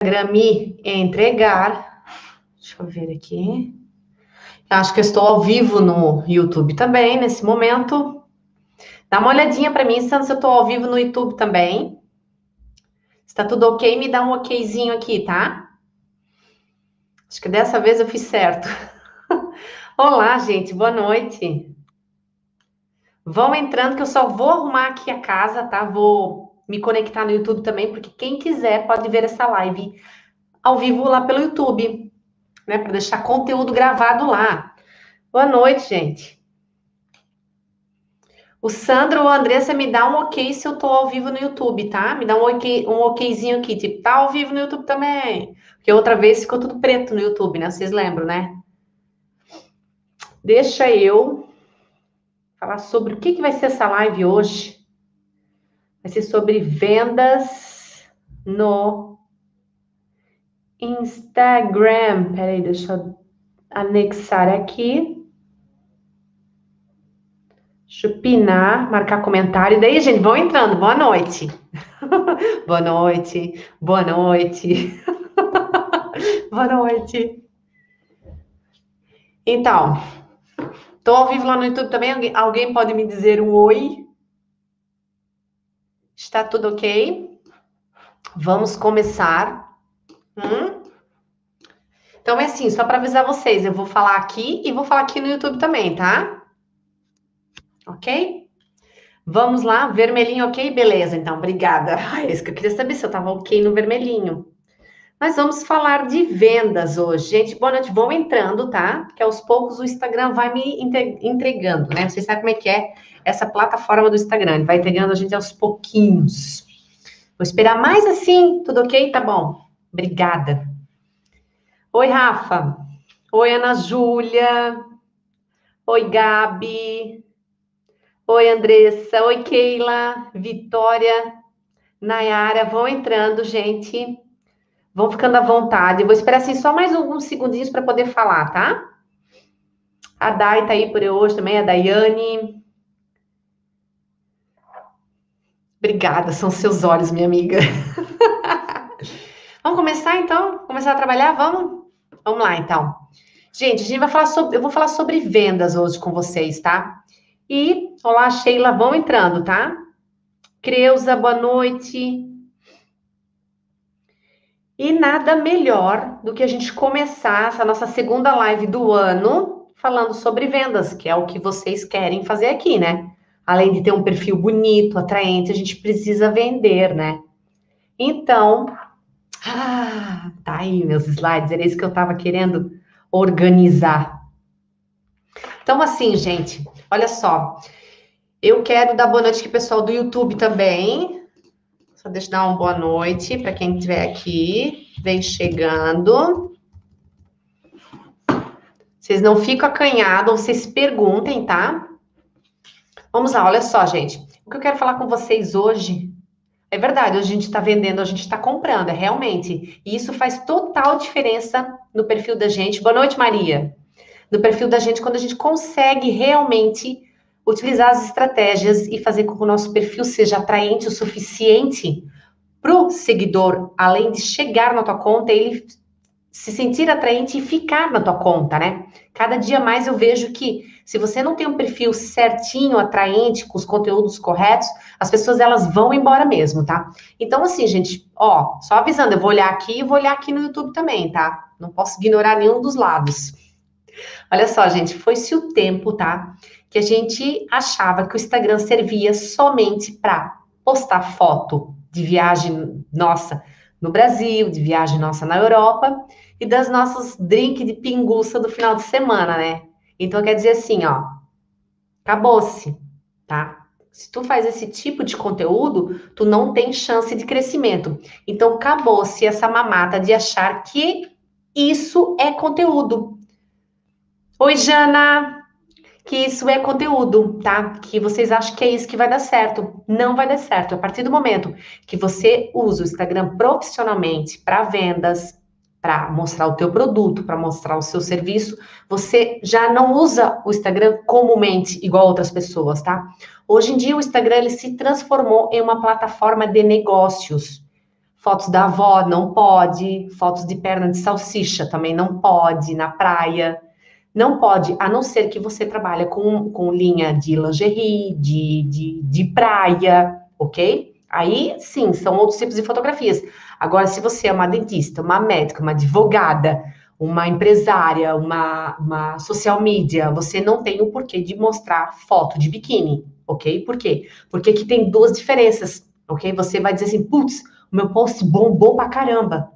Me entregar. Deixa eu ver aqui. Acho que eu estou ao vivo no YouTube também, nesse momento. Dá uma olhadinha para mim, se eu estou ao vivo no YouTube também. Está tudo ok? Me dá um okzinho aqui, tá? Acho que dessa vez eu fiz certo. Olá, gente, boa noite. Vão entrando que eu só vou arrumar aqui a casa, tá? Vou me conectar no YouTube também, porque quem quiser pode ver essa live ao vivo lá pelo YouTube, né? Para deixar conteúdo gravado lá. Boa noite, gente. O Sandro ou Andressa me dá um ok se eu tô ao vivo no YouTube, tá? Me dá um, ok, um okzinho aqui, tipo, tá ao vivo no YouTube também. Porque outra vez ficou tudo preto no YouTube, né? Vocês lembram, né? Deixa eu falar sobre o que, que vai ser essa live hoje. Vai ser sobre vendas no Instagram. Peraí, deixa eu anexar aqui. Chupinar, marcar comentário. E daí, gente, vão entrando. Boa noite. boa noite. Boa noite. boa noite. Então, tô ao vivo lá no YouTube também. Alguém, pode me dizer um oi? Está tudo ok? Vamos começar. Hum? Então é assim, só para avisar vocês, eu vou falar aqui e vou falar aqui no YouTube também, tá? ok? Vamos lá, vermelhinho, ok? Beleza, então, obrigada. É isso que eu queria saber se eu tava ok no vermelhinho. Mas vamos falar de vendas hoje. Gente, boa noite, vão entrando, tá? Que aos poucos o Instagram vai me entregando, né? Vocês sabem como é que é essa plataforma do Instagram. Ele vai entregando a gente aos pouquinhos. Vou esperar mais assim, tudo ok? Tá bom. Obrigada. Oi, Rafa. Oi, Ana Júlia. Oi, Gabi. Oi, Andressa. Oi, Keila. Vitória. Nayara. Vão entrando, gente. Vão ficando à vontade. vou esperar assim só mais alguns segundinhos para poder falar, tá? A Dai tá aí por hoje também, a Daiane. Obrigada, são seus olhos, minha amiga. Vamos começar então? Começar a trabalhar? Vamos? Vamos lá então. Gente, a gente vai falar sobre, eu vou falar sobre vendas hoje com vocês, tá? E, olá, Sheila, vão entrando, tá? Creuza, boa noite. E nada melhor do que a gente começar essa nossa segunda live do ano falando sobre vendas, que é o que vocês querem fazer aqui, né? Além de ter um perfil bonito, atraente, a gente precisa vender, né? Então, ah, tá aí meus slides, era isso que eu tava querendo organizar. Então, assim, gente, Olha só, eu quero dar boa noite aqui, pessoal do YouTube também. Só deixa eu dar uma boa noite para quem estiver aqui. Vem chegando. Vocês não ficam acanhados, vocês perguntem, tá? Vamos lá, olha só, gente. O que eu quero falar com vocês hoje é verdade, hoje a gente está vendendo, a gente está comprando, é realmente. E isso faz total diferença no perfil da gente. Boa noite, Maria no perfil da gente quando a gente consegue realmente utilizar as estratégias e fazer com que o nosso perfil seja atraente o suficiente para o seguidor, além de chegar na tua conta, ele se sentir atraente e ficar na tua conta, né? Cada dia mais eu vejo que se você não tem um perfil certinho, atraente, com os conteúdos corretos, as pessoas elas vão embora mesmo, tá? Então assim, gente, ó, só avisando, eu vou olhar aqui e vou olhar aqui no YouTube também, tá? Não posso ignorar nenhum dos lados. Olha só, gente, foi-se o tempo, tá? Que a gente achava que o Instagram servia somente para postar foto de viagem nossa no Brasil, de viagem nossa na Europa e das nossas drinks de pinguça do final de semana, né? Então quer dizer assim, ó, acabou-se, tá? Se tu faz esse tipo de conteúdo, tu não tem chance de crescimento. Então acabou-se essa mamata de achar que isso é conteúdo. Oi, Jana! Que isso é conteúdo, tá? Que vocês acham que é isso que vai dar certo. Não vai dar certo. A partir do momento que você usa o Instagram profissionalmente para vendas, para mostrar o teu produto, para mostrar o seu serviço, você já não usa o Instagram comumente igual outras pessoas, tá? Hoje em dia o Instagram ele se transformou em uma plataforma de negócios. Fotos da avó não pode, fotos de perna de salsicha também não pode na praia. Não pode, a não ser que você trabalhe com, com linha de lingerie, de, de, de praia, ok? Aí sim, são outros tipos de fotografias. Agora, se você é uma dentista, uma médica, uma advogada, uma empresária, uma, uma social media, você não tem o porquê de mostrar foto de biquíni, ok? Por quê? Porque aqui tem duas diferenças, ok? Você vai dizer assim, putz, o meu post bombou pra caramba.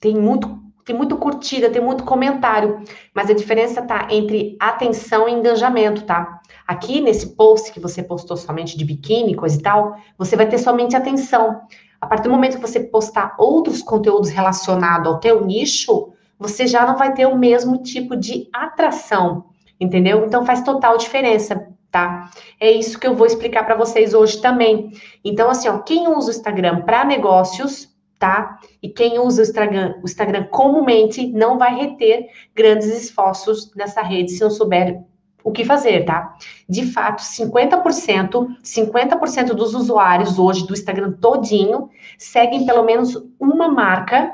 Tem muito, tem muito curtida, tem muito comentário, mas a diferença tá entre atenção e engajamento, tá? Aqui nesse post que você postou somente de biquíni, coisa e tal, você vai ter somente atenção. A partir do momento que você postar outros conteúdos relacionados ao teu nicho, você já não vai ter o mesmo tipo de atração, entendeu? Então faz total diferença, tá? É isso que eu vou explicar para vocês hoje também. Então assim, ó, quem usa o Instagram para negócios, tá? E quem usa o Instagram, o Instagram comumente não vai reter grandes esforços nessa rede se não souber o que fazer, tá? De fato, 50%, 50% dos usuários hoje do Instagram todinho seguem pelo menos uma marca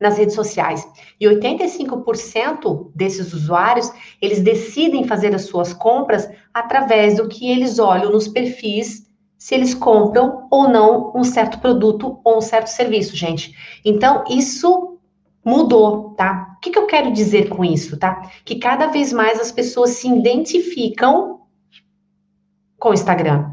nas redes sociais. E 85% desses usuários, eles decidem fazer as suas compras através do que eles olham nos perfis, se eles compram ou não um certo produto ou um certo serviço, gente. Então, isso mudou, tá? O que, que eu quero dizer com isso, tá? Que cada vez mais as pessoas se identificam com o Instagram.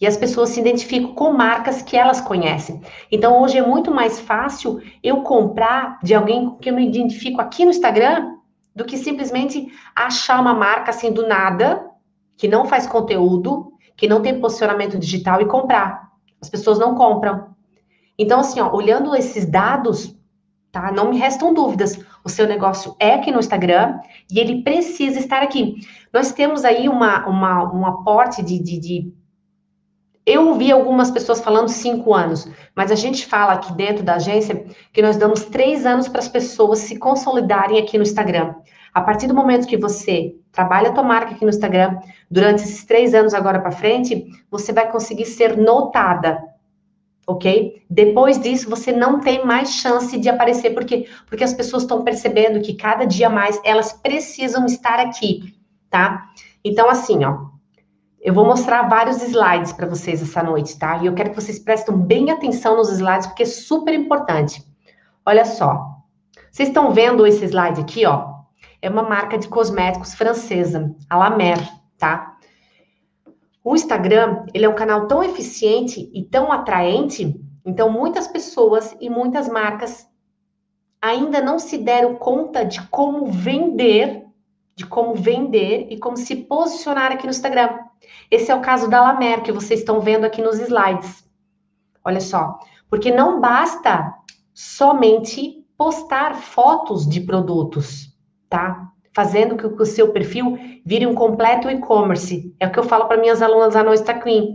E as pessoas se identificam com marcas que elas conhecem. Então, hoje é muito mais fácil eu comprar de alguém que eu me identifico aqui no Instagram do que simplesmente achar uma marca assim do nada, que não faz conteúdo, que não tem posicionamento digital e comprar. As pessoas não compram. Então, assim, ó, olhando esses dados, tá? Não me restam dúvidas. O seu negócio é aqui no Instagram e ele precisa estar aqui. Nós temos aí uma, uma, um aporte de, de, de eu ouvi algumas pessoas falando cinco anos, mas a gente fala aqui dentro da agência que nós damos três anos para as pessoas se consolidarem aqui no Instagram. A partir do momento que você trabalha a tua marca aqui no Instagram, durante esses três anos agora para frente, você vai conseguir ser notada, ok? Depois disso, você não tem mais chance de aparecer, porque porque as pessoas estão percebendo que cada dia mais elas precisam estar aqui, tá? Então, assim, ó, eu vou mostrar vários slides para vocês essa noite, tá? E eu quero que vocês prestem bem atenção nos slides, porque é super importante. Olha só. Vocês estão vendo esse slide aqui, ó? É uma marca de cosméticos francesa, a La Mer, tá? O Instagram, ele é um canal tão eficiente e tão atraente, então muitas pessoas e muitas marcas ainda não se deram conta de como vender, de como vender e como se posicionar aqui no Instagram. Esse é o caso da Lamer, que vocês estão vendo aqui nos slides. Olha só, porque não basta somente postar fotos de produtos, tá? Fazendo que o seu perfil vire um completo e-commerce. É o que eu falo para minhas alunas lá no Instaqueen.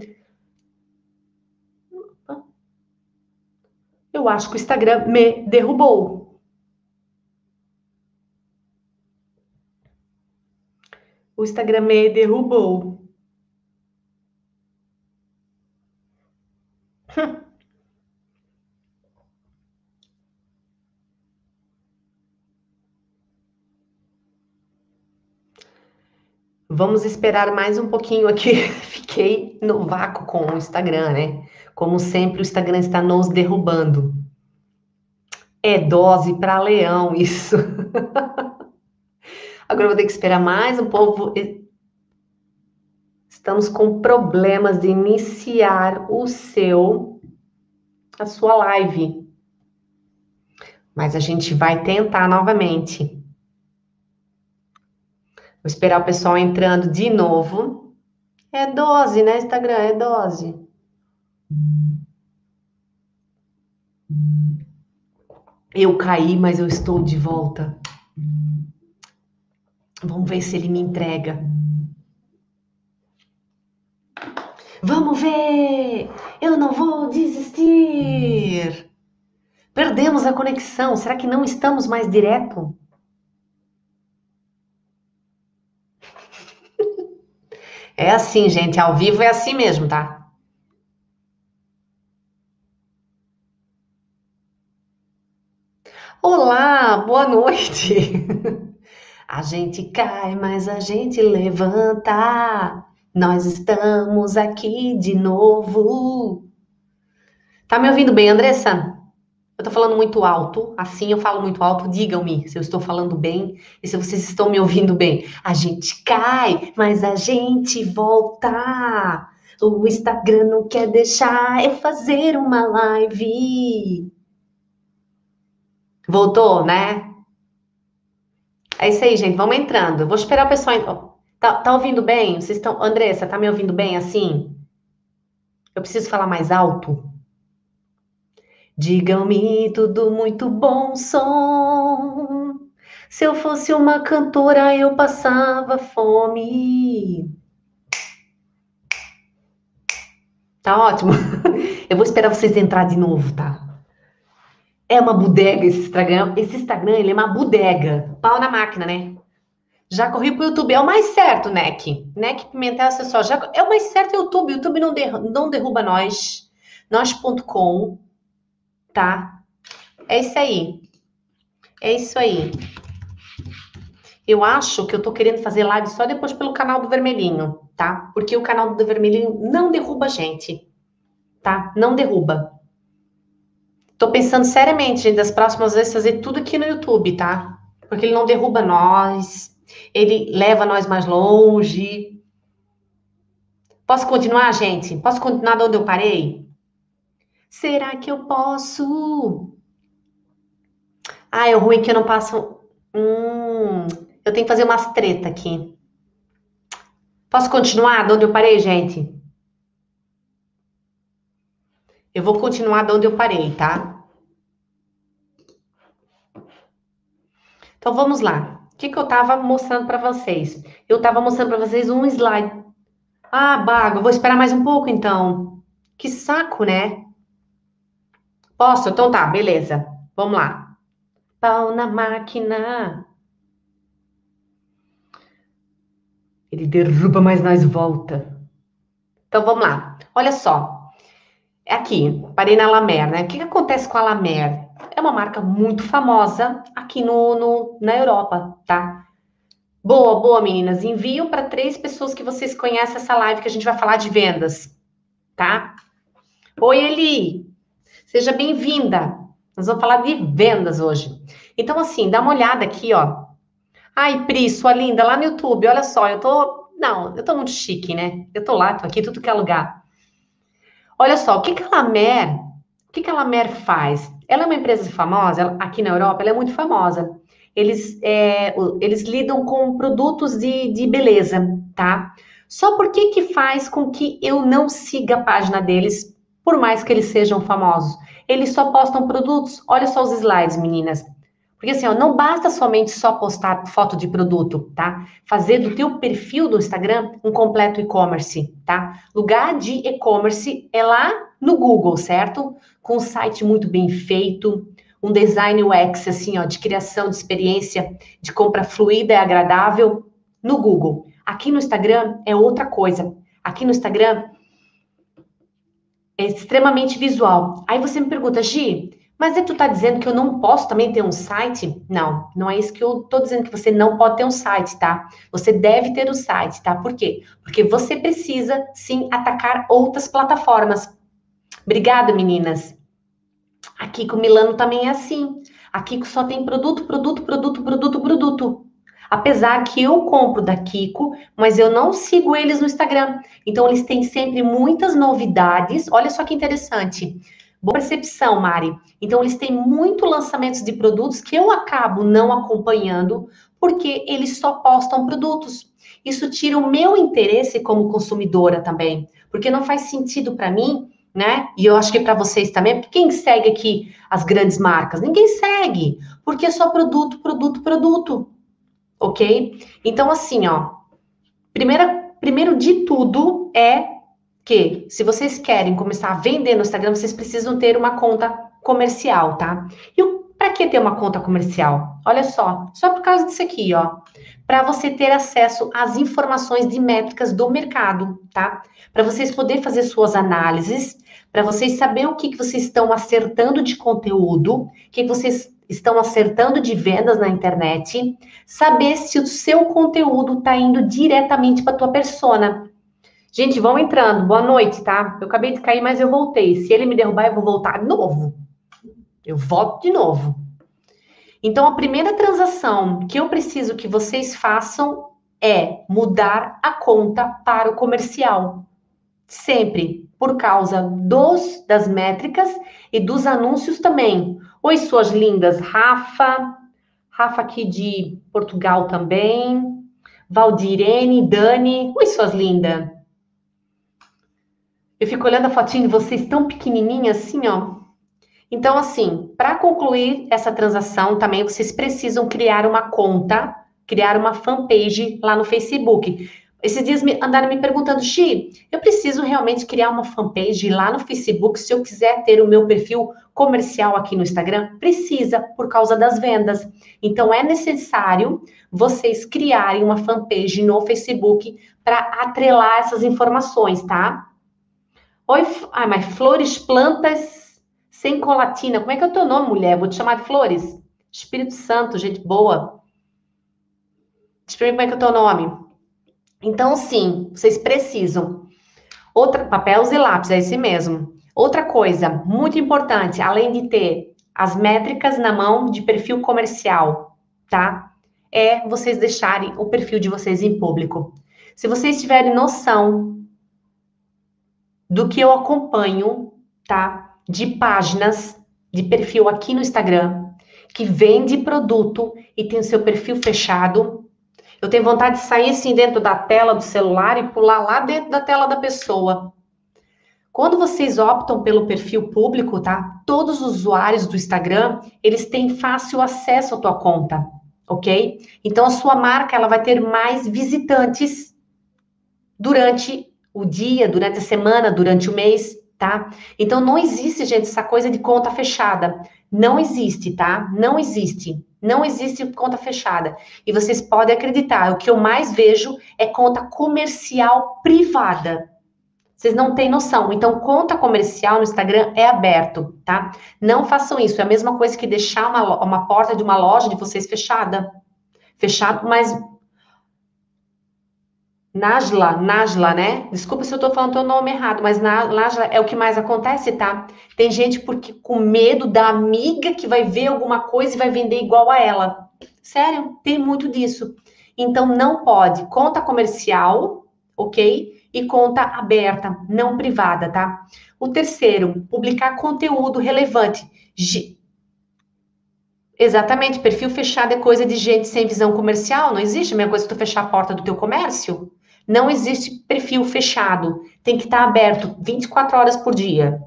Eu acho que o Instagram me derrubou. O Instagram me derrubou. Vamos esperar mais um pouquinho aqui. Fiquei no vácuo com o Instagram, né? Como sempre, o Instagram está nos derrubando. É dose para leão isso. Agora vou ter que esperar mais um pouco. Estamos com problemas de iniciar o seu a sua live. Mas a gente vai tentar novamente. Vou esperar o pessoal entrando de novo. É dose, né, Instagram? É dose. Eu caí, mas eu estou de volta. Vamos ver se ele me entrega. Vamos ver! Eu não vou desistir! Perdemos a conexão. Será que não estamos mais direto? É assim, gente, ao vivo é assim mesmo, tá? Olá, boa noite. A gente cai, mas a gente levanta. Nós estamos aqui de novo. Tá me ouvindo bem, Andressa? Eu tô falando muito alto, assim eu falo muito alto. Digam-me se eu estou falando bem e se vocês estão me ouvindo bem. A gente cai, mas a gente volta. O Instagram não quer deixar eu fazer uma live. Voltou, né? É isso aí, gente. Vamos entrando. Eu vou esperar o pessoal. Tá, tá ouvindo bem? Vocês estão. Andressa, tá me ouvindo bem assim? Eu preciso falar mais alto? Digam-me tudo muito bom som. Se eu fosse uma cantora, eu passava fome. Tá ótimo. Eu vou esperar vocês entrar de novo, tá? É uma bodega esse Instagram. Esse Instagram, ele é uma bodega. Pau na máquina, né? Já corri pro YouTube. É o mais certo, NEC. NEC Pimentel Acessório. Já... É o mais certo YouTube. O YouTube não, derruba, não derruba nós. Nós.com tá? É isso aí. É isso aí. Eu acho que eu tô querendo fazer live só depois pelo canal do Vermelhinho, tá? Porque o canal do Vermelhinho não derruba a gente, tá? Não derruba. Tô pensando seriamente, gente, das próximas vezes fazer tudo aqui no YouTube, tá? Porque ele não derruba nós, ele leva nós mais longe. Posso continuar, gente? Posso continuar de onde eu parei? Será que eu posso? Ah, é ruim que eu não passo. Hum, eu tenho que fazer umas treta aqui. Posso continuar de onde eu parei, gente? Eu vou continuar de onde eu parei, tá? Então vamos lá. O que, que eu estava mostrando para vocês? Eu estava mostrando para vocês um slide. Ah, Bago, vou esperar mais um pouco então. Que saco, né? Posso? Então tá, beleza. Vamos lá. Pau na máquina. Ele derruba, mas nós volta. Então vamos lá. Olha só. É aqui, parei na Lamer, né? O que, que acontece com a Lamer? É uma marca muito famosa aqui no, no na Europa, tá? Boa, boa, meninas. Envio para três pessoas que vocês conhecem essa live que a gente vai falar de vendas, tá? Oi, Eli. Seja bem-vinda. Nós vamos falar de vendas hoje. Então, assim, dá uma olhada aqui, ó. Ai, Pri, sua linda, lá no YouTube, olha só, eu tô. Não, eu tô muito chique, né? Eu tô lá, tô aqui, tudo que é lugar. Olha só, o que, que a Lamer, o que, que a Lamer faz? Ela é uma empresa famosa, ela, aqui na Europa, ela é muito famosa. Eles, é, eles lidam com produtos de, de beleza, tá? Só por que que faz com que eu não siga a página deles, por mais que eles sejam famosos? Eles só postam produtos. Olha só os slides, meninas. Porque assim, ó, não basta somente só postar foto de produto, tá? Fazer do teu perfil do Instagram um completo e-commerce, tá? Lugar de e-commerce é lá no Google, certo? Com um site muito bem feito, um design UX assim, ó, de criação de experiência de compra fluida e agradável no Google. Aqui no Instagram é outra coisa. Aqui no Instagram é extremamente visual. Aí você me pergunta, Gi, mas tu tá dizendo que eu não posso também ter um site? Não, não é isso que eu tô dizendo que você não pode ter um site, tá? Você deve ter um site, tá? Por quê? Porque você precisa sim atacar outras plataformas. Obrigada, meninas. Aqui com Milano também é assim. Aqui só tem produto, produto, produto, produto, produto. Apesar que eu compro da Kiko, mas eu não sigo eles no Instagram. Então, eles têm sempre muitas novidades. Olha só que interessante. Boa percepção, Mari. Então, eles têm muito lançamentos de produtos que eu acabo não acompanhando, porque eles só postam produtos. Isso tira o meu interesse como consumidora também, porque não faz sentido para mim, né? E eu acho que para vocês também, porque quem segue aqui as grandes marcas? Ninguém segue, porque é só produto, produto, produto ok? Então, assim, ó, primeira, primeiro de tudo é que se vocês querem começar a vender no Instagram, vocês precisam ter uma conta comercial, tá? E para que ter uma conta comercial? Olha só, só por causa disso aqui, ó. Para você ter acesso às informações de métricas do mercado, tá? Para vocês poderem fazer suas análises, para vocês saber o que, que vocês estão acertando de conteúdo, o que, que vocês estão acertando de vendas na internet, saber se o seu conteúdo está indo diretamente para tua persona. Gente, vão entrando. Boa noite, tá? Eu acabei de cair, mas eu voltei. Se ele me derrubar, eu vou voltar de novo. Eu volto de novo. Então, a primeira transação que eu preciso que vocês façam é mudar a conta para o comercial. Sempre por causa dos das métricas e dos anúncios também. Oi, suas lindas, Rafa, Rafa aqui de Portugal também, Valdirene, Dani, oi, suas lindas. Eu fico olhando a fotinho de vocês tão pequenininha assim, ó. Então, assim, para concluir essa transação, também vocês precisam criar uma conta, criar uma fanpage lá no Facebook. Esses dias me, andaram me perguntando, Xi, eu preciso realmente criar uma fanpage lá no Facebook se eu quiser ter o meu perfil comercial aqui no Instagram? Precisa, por causa das vendas. Então, é necessário vocês criarem uma fanpage no Facebook para atrelar essas informações, tá? Oi, ai, mas flores, plantas sem colatina. Como é que é o teu nome, mulher? Vou te chamar de Flores. Espírito Santo, gente boa. Explica como é que é o teu nome. Então, sim, vocês precisam. Outra, papéis e lápis, é esse mesmo. Outra coisa muito importante, além de ter as métricas na mão de perfil comercial, tá? É vocês deixarem o perfil de vocês em público. Se vocês tiverem noção do que eu acompanho, tá? de páginas de perfil aqui no Instagram que vende produto e tem o seu perfil fechado. Eu tenho vontade de sair assim dentro da tela do celular e pular lá dentro da tela da pessoa. Quando vocês optam pelo perfil público, tá? Todos os usuários do Instagram, eles têm fácil acesso à tua conta, ok? Então a sua marca ela vai ter mais visitantes durante o dia, durante a semana, durante o mês tá? Então não existe, gente, essa coisa de conta fechada. Não existe, tá? Não existe. Não existe conta fechada. E vocês podem acreditar, o que eu mais vejo é conta comercial privada. Vocês não têm noção. Então, conta comercial no Instagram é aberto, tá? Não façam isso. É a mesma coisa que deixar uma, uma porta de uma loja de vocês fechada. Fechado, mas Najla, Najla, né? Desculpa se eu tô falando teu nome errado, mas Najla é o que mais acontece, tá? Tem gente porque com medo da amiga que vai ver alguma coisa e vai vender igual a ela. Sério, tem muito disso. Então não pode. Conta comercial, ok? E conta aberta, não privada, tá? O terceiro, publicar conteúdo relevante. G Exatamente, perfil fechado é coisa de gente sem visão comercial, não existe a mesma coisa que tu fechar a porta do teu comércio. Não existe perfil fechado. Tem que estar aberto 24 horas por dia.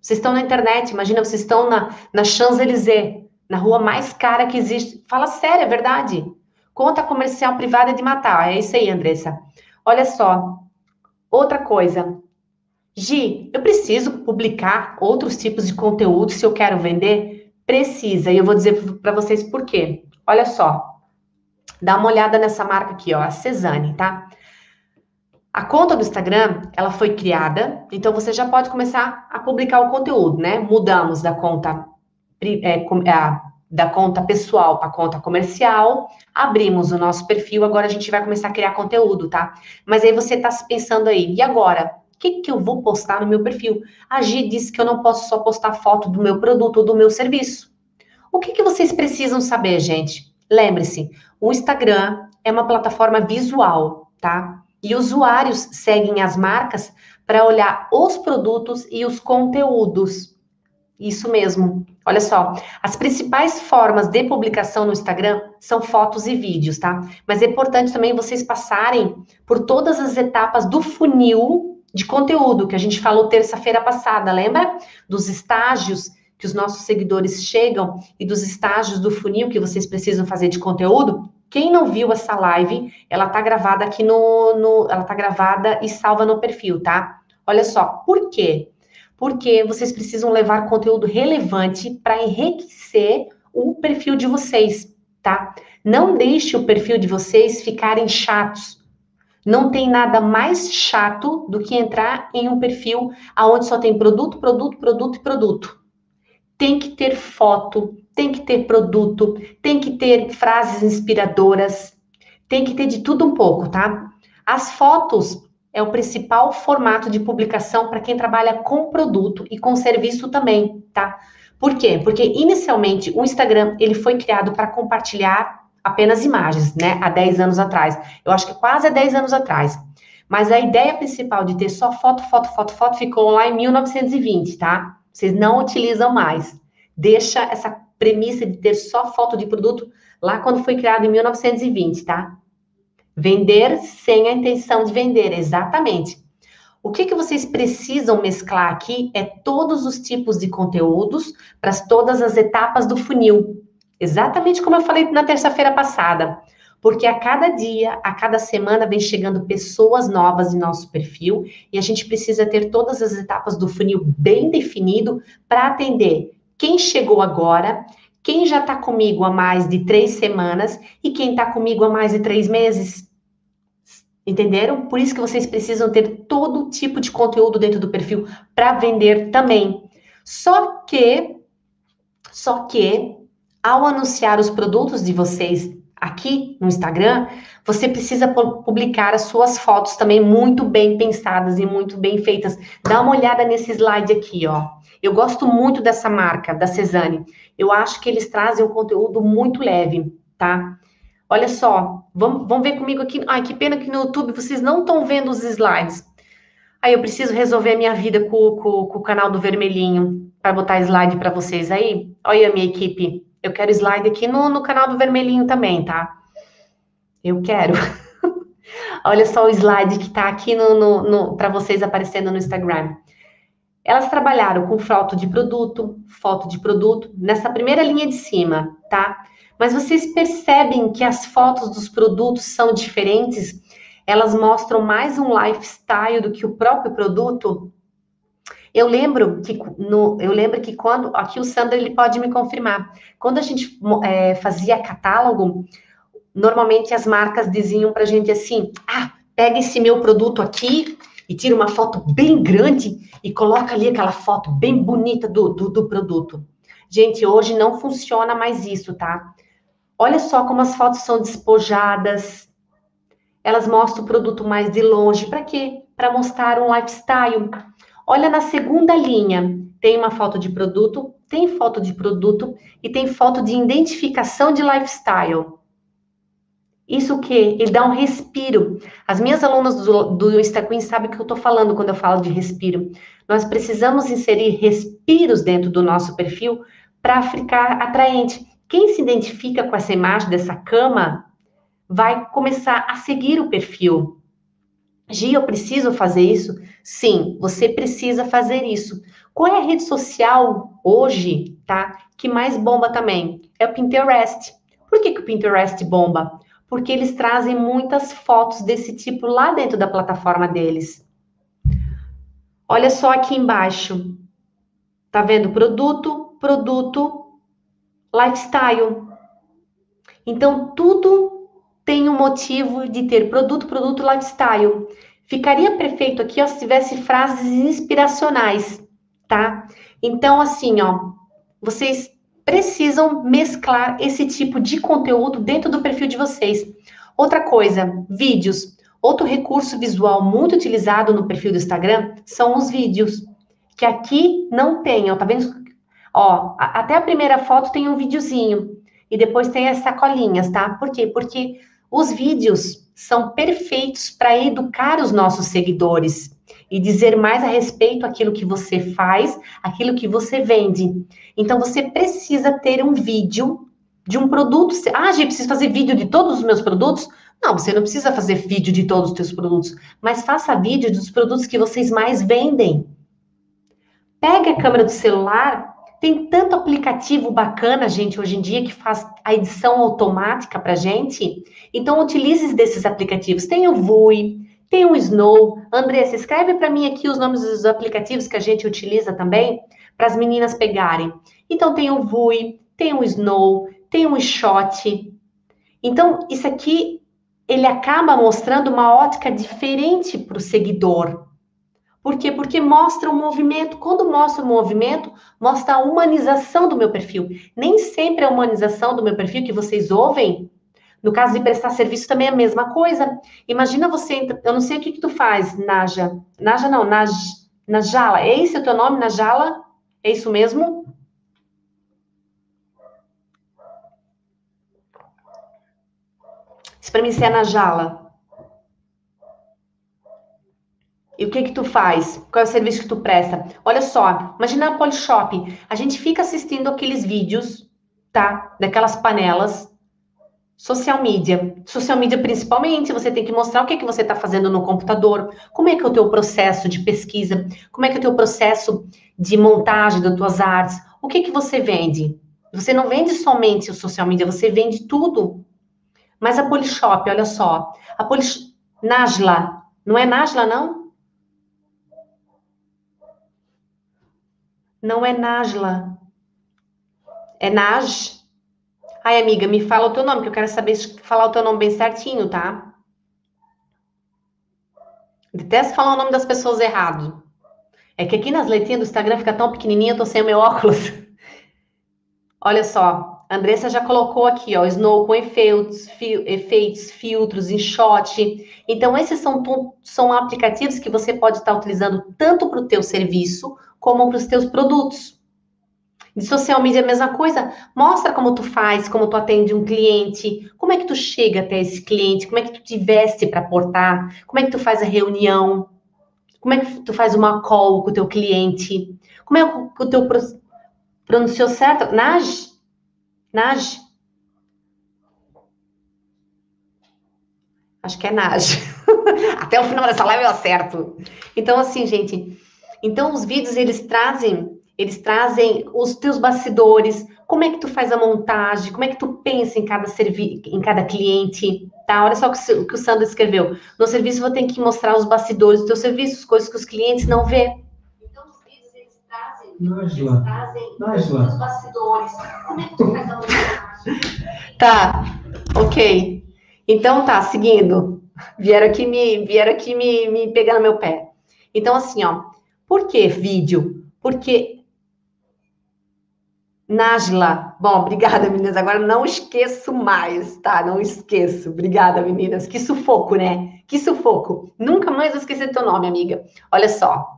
Vocês estão na internet, imagina, vocês estão na, na Champs-Élysées, na rua mais cara que existe. Fala sério, é verdade. Conta comercial privada de matar. É isso aí, Andressa. Olha só. Outra coisa. Gi, eu preciso publicar outros tipos de conteúdo se eu quero vender? Precisa. E eu vou dizer para vocês por quê. Olha só. Dá uma olhada nessa marca aqui, ó, a Cezanne, tá? A conta do Instagram, ela foi criada, então você já pode começar a publicar o conteúdo, né? Mudamos da conta é, da conta pessoal para conta comercial, abrimos o nosso perfil, agora a gente vai começar a criar conteúdo, tá? Mas aí você está pensando aí, e agora? O que, que eu vou postar no meu perfil? A Gi disse que eu não posso só postar foto do meu produto ou do meu serviço. O que, que vocês precisam saber, gente? Lembre-se, o Instagram é uma plataforma visual, tá? E usuários seguem as marcas para olhar os produtos e os conteúdos. Isso mesmo. Olha só, as principais formas de publicação no Instagram são fotos e vídeos, tá? Mas é importante também vocês passarem por todas as etapas do funil de conteúdo que a gente falou terça-feira passada, lembra? Dos estágios que os nossos seguidores chegam e dos estágios do funil que vocês precisam fazer de conteúdo. Quem não viu essa live, ela tá gravada aqui no, no ela tá gravada e salva no perfil, tá? Olha só, por quê? Porque vocês precisam levar conteúdo relevante para enriquecer o perfil de vocês, tá? Não deixe o perfil de vocês ficarem chatos. Não tem nada mais chato do que entrar em um perfil aonde só tem produto, produto, produto e produto. Tem que ter foto, tem que ter produto, tem que ter frases inspiradoras, tem que ter de tudo um pouco, tá? As fotos é o principal formato de publicação para quem trabalha com produto e com serviço também, tá? Por quê? Porque inicialmente o Instagram ele foi criado para compartilhar apenas imagens, né? Há 10 anos atrás. Eu acho que quase há 10 anos atrás. Mas a ideia principal de ter só foto, foto, foto, foto ficou lá em 1920, tá? Vocês não utilizam mais. Deixa essa premissa de ter só foto de produto lá quando foi criado em 1920, tá? Vender sem a intenção de vender, exatamente. O que, que vocês precisam mesclar aqui é todos os tipos de conteúdos para todas as etapas do funil. Exatamente como eu falei na terça-feira passada. Porque a cada dia, a cada semana, vem chegando pessoas novas em nosso perfil e a gente precisa ter todas as etapas do funil bem definido para atender quem chegou agora, quem já está comigo há mais de três semanas e quem está comigo há mais de três meses. Entenderam? Por isso que vocês precisam ter todo tipo de conteúdo dentro do perfil para vender também. Só que, só que, ao anunciar os produtos de vocês aqui no Instagram, você precisa publicar as suas fotos também muito bem pensadas e muito bem feitas. Dá uma olhada nesse slide aqui, ó. Eu gosto muito dessa marca, da Cezanne. Eu acho que eles trazem um conteúdo muito leve, tá? Olha só, vamos, vamos ver comigo aqui. Ai, que pena que no YouTube vocês não estão vendo os slides. Aí eu preciso resolver a minha vida com, com, com o canal do Vermelhinho para botar slide para vocês aí. Olha a minha equipe. Eu quero slide aqui no, no canal do Vermelhinho também, tá? Eu quero. Olha só o slide que está aqui no, no, no para vocês aparecendo no Instagram. Elas trabalharam com foto de produto, foto de produto, nessa primeira linha de cima, tá? Mas vocês percebem que as fotos dos produtos são diferentes? Elas mostram mais um lifestyle do que o próprio produto? Eu lembro que no, eu lembro que quando aqui o Sandro ele pode me confirmar. Quando a gente é, fazia catálogo, normalmente as marcas diziam para a gente assim: ah, pega esse meu produto aqui e tira uma foto bem grande e coloca ali aquela foto bem bonita do, do, do produto. Gente, hoje não funciona mais isso, tá? Olha só como as fotos são despojadas. Elas mostram o produto mais de longe. Para quê? Para mostrar um lifestyle. Olha na segunda linha. Tem uma foto de produto, tem foto de produto e tem foto de identificação de lifestyle. Isso o quê? Ele dá um respiro. As minhas alunas do, do sabem o que eu estou falando quando eu falo de respiro. Nós precisamos inserir respiros dentro do nosso perfil para ficar atraente. Quem se identifica com essa imagem dessa cama vai começar a seguir o perfil. Gi, eu preciso fazer isso? Sim, você precisa fazer isso. Qual é a rede social hoje, tá? Que mais bomba também? É o Pinterest. Por que, que o Pinterest bomba? Porque eles trazem muitas fotos desse tipo lá dentro da plataforma deles. Olha só aqui embaixo. Tá vendo? Produto, produto, lifestyle. Então, tudo tem um motivo de ter produto, produto, lifestyle. Ficaria perfeito aqui ó, se tivesse frases inspiracionais, tá? Então, assim, ó, vocês precisam mesclar esse tipo de conteúdo dentro do perfil de vocês. Outra coisa, vídeos. Outro recurso visual muito utilizado no perfil do Instagram são os vídeos, que aqui não tem, ó, tá vendo Ó, a, até a primeira foto tem um videozinho e depois tem as sacolinhas, tá? Por quê? Porque os vídeos são perfeitos para educar os nossos seguidores e dizer mais a respeito aquilo que você faz, aquilo que você vende. Então você precisa ter um vídeo de um produto. Ah, gente, preciso fazer vídeo de todos os meus produtos? Não, você não precisa fazer vídeo de todos os seus produtos, mas faça vídeo dos produtos que vocês mais vendem. Pegue a câmera do celular tem tanto aplicativo bacana, gente, hoje em dia, que faz a edição automática para gente. Então, utilize desses aplicativos. Tem o Vui, tem o Snow. Andressa, escreve para mim aqui os nomes dos aplicativos que a gente utiliza também, para as meninas pegarem. Então, tem o Vui, tem o Snow, tem o Shot. Então, isso aqui, ele acaba mostrando uma ótica diferente para o seguidor. Por quê? Porque mostra o movimento. Quando mostra o movimento, mostra a humanização do meu perfil. Nem sempre a humanização do meu perfil que vocês ouvem. No caso de prestar serviço também é a mesma coisa. Imagina você, eu não sei o que, que tu faz, Naja. Naja não, Naj, Najala. É esse o teu nome, Najala? É isso mesmo? Isso para mim é Najala. E o que que tu faz? Qual é o serviço que tu presta? Olha só, imagina a Polishop. A gente fica assistindo aqueles vídeos, tá? Daquelas panelas. Social media. Social media, principalmente, você tem que mostrar o que, que você está fazendo no computador, como é que é o teu processo de pesquisa, como é que é o teu processo de montagem das tuas artes, o que que você vende? Você não vende somente o social media, você vende tudo. Mas a Polishop, olha só, a Polish... Najla, não é Najla, não? Não é Najla. É Naj. Ai, amiga, me fala o teu nome, que eu quero saber falar o teu nome bem certinho, tá? Detesto falar o nome das pessoas errado. É que aqui nas letrinhas do Instagram fica tão pequenininha, eu tô sem o meu óculos. Olha só, a Andressa já colocou aqui, ó, Snow com efeitos, efeitos, filtros, shot. Então, esses são, são aplicativos que você pode estar utilizando tanto para o teu serviço, como para os teus produtos. De social media é a mesma coisa. Mostra como tu faz, como tu atende um cliente, como é que tu chega até esse cliente, como é que tu te veste para portar, como é que tu faz a reunião, como é que tu faz uma call com o teu cliente, como é que o teu pronunciou certo? Naj? Naj? Acho que é Naj. Até o final dessa live eu acerto. Então, assim, gente, então, os vídeos, eles trazem, eles trazem os teus bastidores, como é que tu faz a montagem, como é que tu pensa em cada, servi em cada cliente, tá? Olha só o que, o Sandro escreveu. No serviço, vou ter que mostrar os bastidores do teu serviço, coisas que os clientes não vê. Então, os vídeos, eles trazem, eles trazem Nájila. os bastidores, como é que tu faz a montagem. Tá, ok. Então, tá, seguindo. Vieram aqui me, vieram aqui me, me pegar no meu pé. Então, assim, ó, por que vídeo? Porque Najla, bom, obrigada meninas. Agora não esqueço mais, tá? Não esqueço. Obrigada meninas. Que sufoco, né? Que sufoco. Nunca mais vou esquecer teu nome, amiga. Olha só.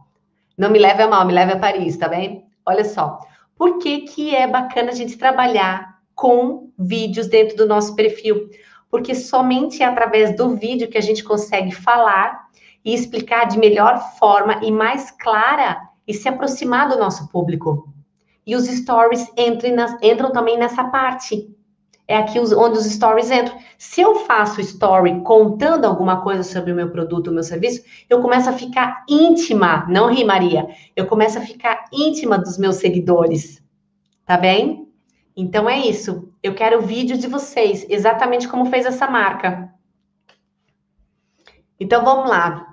Não me leve a mal, me leve a Paris, tá bem? Olha só. Por que que é bacana a gente trabalhar com vídeos dentro do nosso perfil? Porque somente é através do vídeo que a gente consegue falar e explicar de melhor forma e mais clara e se aproximar do nosso público. E os stories entram, nas, entram também nessa parte. É aqui onde os stories entram. Se eu faço story contando alguma coisa sobre o meu produto, o meu serviço, eu começo a ficar íntima, não ri, Maria. Eu começo a ficar íntima dos meus seguidores. Tá bem? Então é isso. Eu quero o vídeo de vocês, exatamente como fez essa marca. Então vamos lá.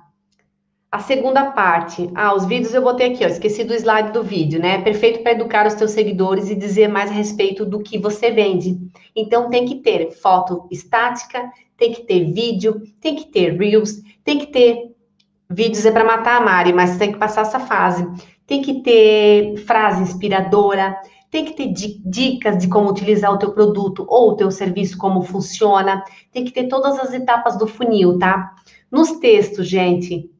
A segunda parte. Ah, os vídeos eu botei aqui, ó. Esqueci do slide do vídeo, né? Perfeito para educar os teus seguidores e dizer mais a respeito do que você vende. Então tem que ter foto estática, tem que ter vídeo, tem que ter reels, tem que ter vídeos é para matar a Mari, mas tem que passar essa fase. Tem que ter frase inspiradora, tem que ter dicas de como utilizar o teu produto ou o teu serviço, como funciona. Tem que ter todas as etapas do funil, tá? Nos textos, gente,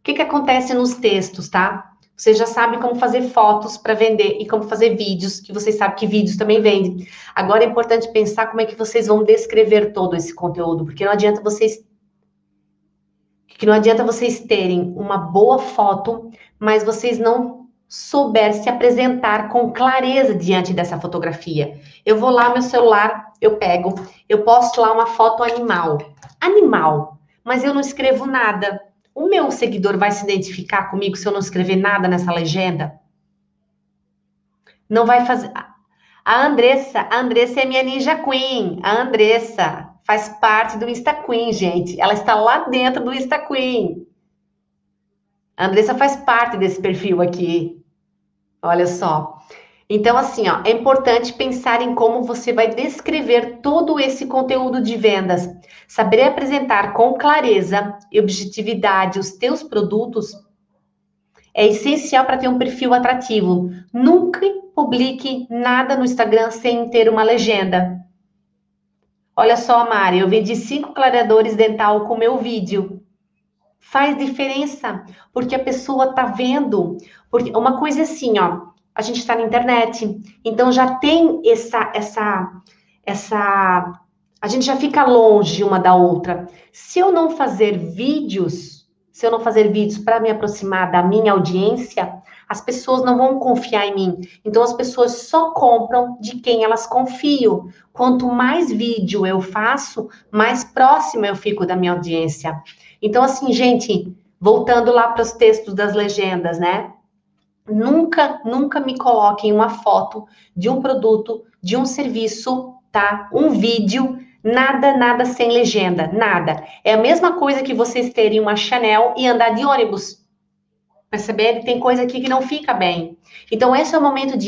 o que, que acontece nos textos, tá? Você já sabe como fazer fotos para vender e como fazer vídeos, que vocês sabem que vídeos também vendem. Agora é importante pensar como é que vocês vão descrever todo esse conteúdo, porque não adianta vocês que não adianta vocês terem uma boa foto, mas vocês não souber se apresentar com clareza diante dessa fotografia. Eu vou lá meu celular, eu pego, eu posto lá uma foto animal. Animal, mas eu não escrevo nada o meu seguidor vai se identificar comigo se eu não escrever nada nessa legenda? Não vai fazer. A Andressa, a Andressa é minha Ninja Queen. A Andressa faz parte do Insta Queen, gente. Ela está lá dentro do Insta Queen. A Andressa faz parte desse perfil aqui. Olha só. Então, assim, ó, é importante pensar em como você vai descrever todo esse conteúdo de vendas. Saber apresentar com clareza e objetividade os teus produtos é essencial para ter um perfil atrativo. Nunca publique nada no Instagram sem ter uma legenda. Olha só, Mari, eu vendi cinco clareadores dental com meu vídeo. Faz diferença, porque a pessoa tá vendo. Porque uma coisa é assim, ó, a gente está na internet, então já tem essa, essa, essa, a gente já fica longe uma da outra. Se eu não fazer vídeos, se eu não fazer vídeos para me aproximar da minha audiência, as pessoas não vão confiar em mim. Então as pessoas só compram de quem elas confiam. Quanto mais vídeo eu faço, mais próximo eu fico da minha audiência. Então assim, gente, voltando lá para os textos das legendas, né? Nunca, nunca me coloquem uma foto de um produto, de um serviço, tá? Um vídeo, nada, nada sem legenda, nada. É a mesma coisa que vocês terem uma Chanel e andar de ônibus. Perceber? Tem coisa aqui que não fica bem. Então, esse é o momento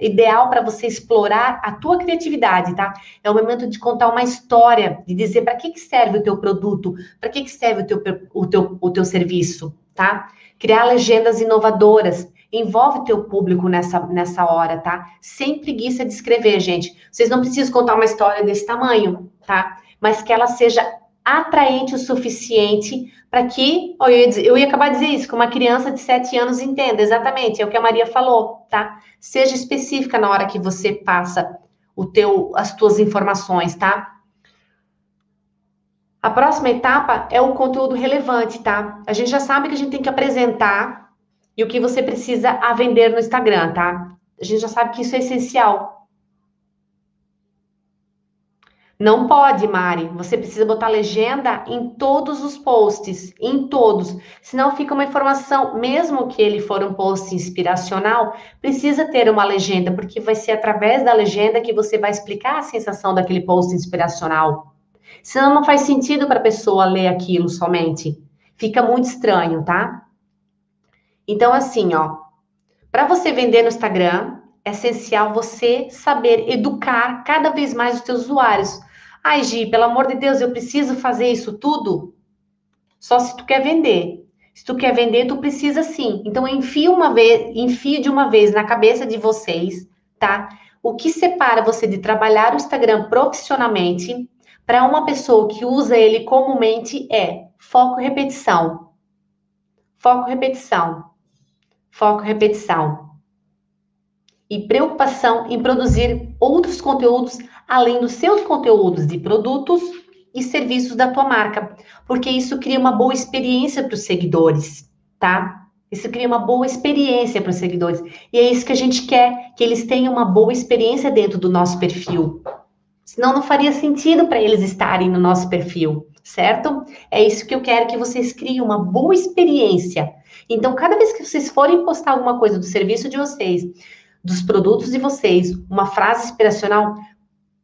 ideal para você explorar a tua criatividade, tá? É o momento de contar uma história, de dizer para que, que serve o teu produto, para que, que serve o teu, o, teu, o teu serviço, tá? Criar legendas inovadoras. Envolve o teu público nessa, nessa hora, tá? Sem preguiça de escrever, gente. Vocês não precisam contar uma história desse tamanho, tá? Mas que ela seja atraente o suficiente para que, eu ia, dizer, eu ia acabar de dizer isso, que uma criança de 7 anos entenda, exatamente, é o que a Maria falou, tá? Seja específica na hora que você passa o teu, as tuas informações, tá? A próxima etapa é o conteúdo relevante, tá? A gente já sabe que a gente tem que apresentar e o que você precisa a vender no Instagram, tá? A gente já sabe que isso é essencial. Não pode, Mari. Você precisa botar legenda em todos os posts, em todos. Senão fica uma informação, mesmo que ele for um post inspiracional, precisa ter uma legenda, porque vai ser através da legenda que você vai explicar a sensação daquele post inspiracional. Senão não faz sentido para a pessoa ler aquilo somente. Fica muito estranho, tá? Então, assim, ó, para você vender no Instagram, é essencial você saber educar cada vez mais os seus usuários. Ai, Gi, pelo amor de Deus, eu preciso fazer isso tudo? Só se tu quer vender. Se tu quer vender, tu precisa sim. Então, enfie uma vez, enfie de uma vez na cabeça de vocês, tá? O que separa você de trabalhar o Instagram profissionalmente para uma pessoa que usa ele comumente é foco repetição. Foco repetição. Foco repetição. E preocupação em produzir outros conteúdos além dos seus conteúdos de produtos e serviços da tua marca, porque isso cria uma boa experiência para os seguidores, tá? Isso cria uma boa experiência para os seguidores. E é isso que a gente quer, que eles tenham uma boa experiência dentro do nosso perfil. Senão não faria sentido para eles estarem no nosso perfil, certo? É isso que eu quero que vocês criem uma boa experiência. Então, cada vez que vocês forem postar alguma coisa do serviço de vocês, dos produtos de vocês, uma frase inspiracional,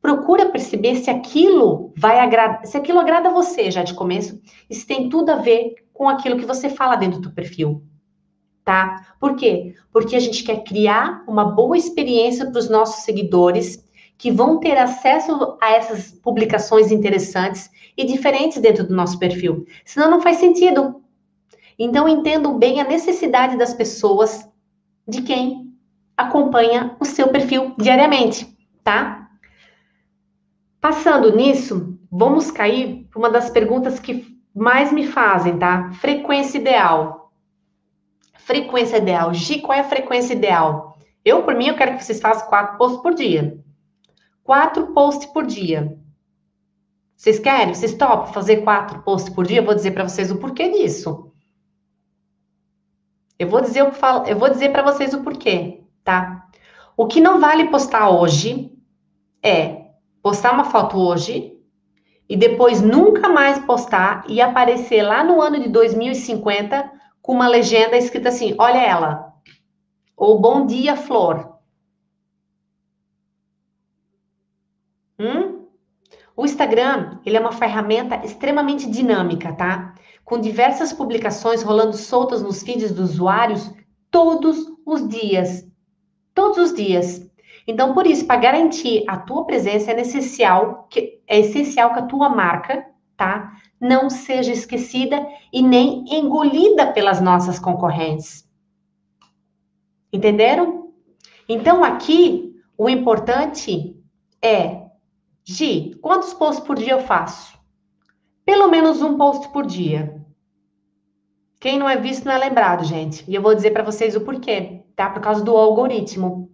procura perceber se aquilo vai agradar, se aquilo agrada você já de começo, e se tem tudo a ver com aquilo que você fala dentro do perfil. Tá? Por quê? Porque a gente quer criar uma boa experiência para os nossos seguidores que vão ter acesso a essas publicações interessantes e diferentes dentro do nosso perfil. Senão não faz sentido. Então entendam bem a necessidade das pessoas de quem acompanha o seu perfil diariamente, tá? Passando nisso, vamos cair para uma das perguntas que mais me fazem, tá? Frequência ideal. Frequência ideal. Gi, qual é a frequência ideal? Eu, por mim, eu quero que vocês façam quatro posts por dia. Quatro posts por dia. Vocês querem? Vocês topam fazer quatro posts por dia? Eu vou dizer para vocês o porquê disso. Eu vou dizer, eu vou dizer para vocês o porquê, tá? O que não vale postar hoje é postar uma foto hoje e depois nunca mais postar e aparecer lá no ano de 2050 com uma legenda escrita assim: olha ela. Ou bom dia, flor. Hum? O Instagram, ele é uma ferramenta extremamente dinâmica, tá? Com diversas publicações rolando soltas nos feeds dos usuários todos os dias. Todos os dias. Então, por isso, para garantir a tua presença, é essencial que é essencial que a tua marca, tá, não seja esquecida e nem engolida pelas nossas concorrentes. Entenderam? Então aqui o importante é, Gi, quantos posts por dia eu faço? Pelo menos um post por dia. Quem não é visto não é lembrado, gente. E eu vou dizer para vocês o porquê, tá? Por causa do algoritmo.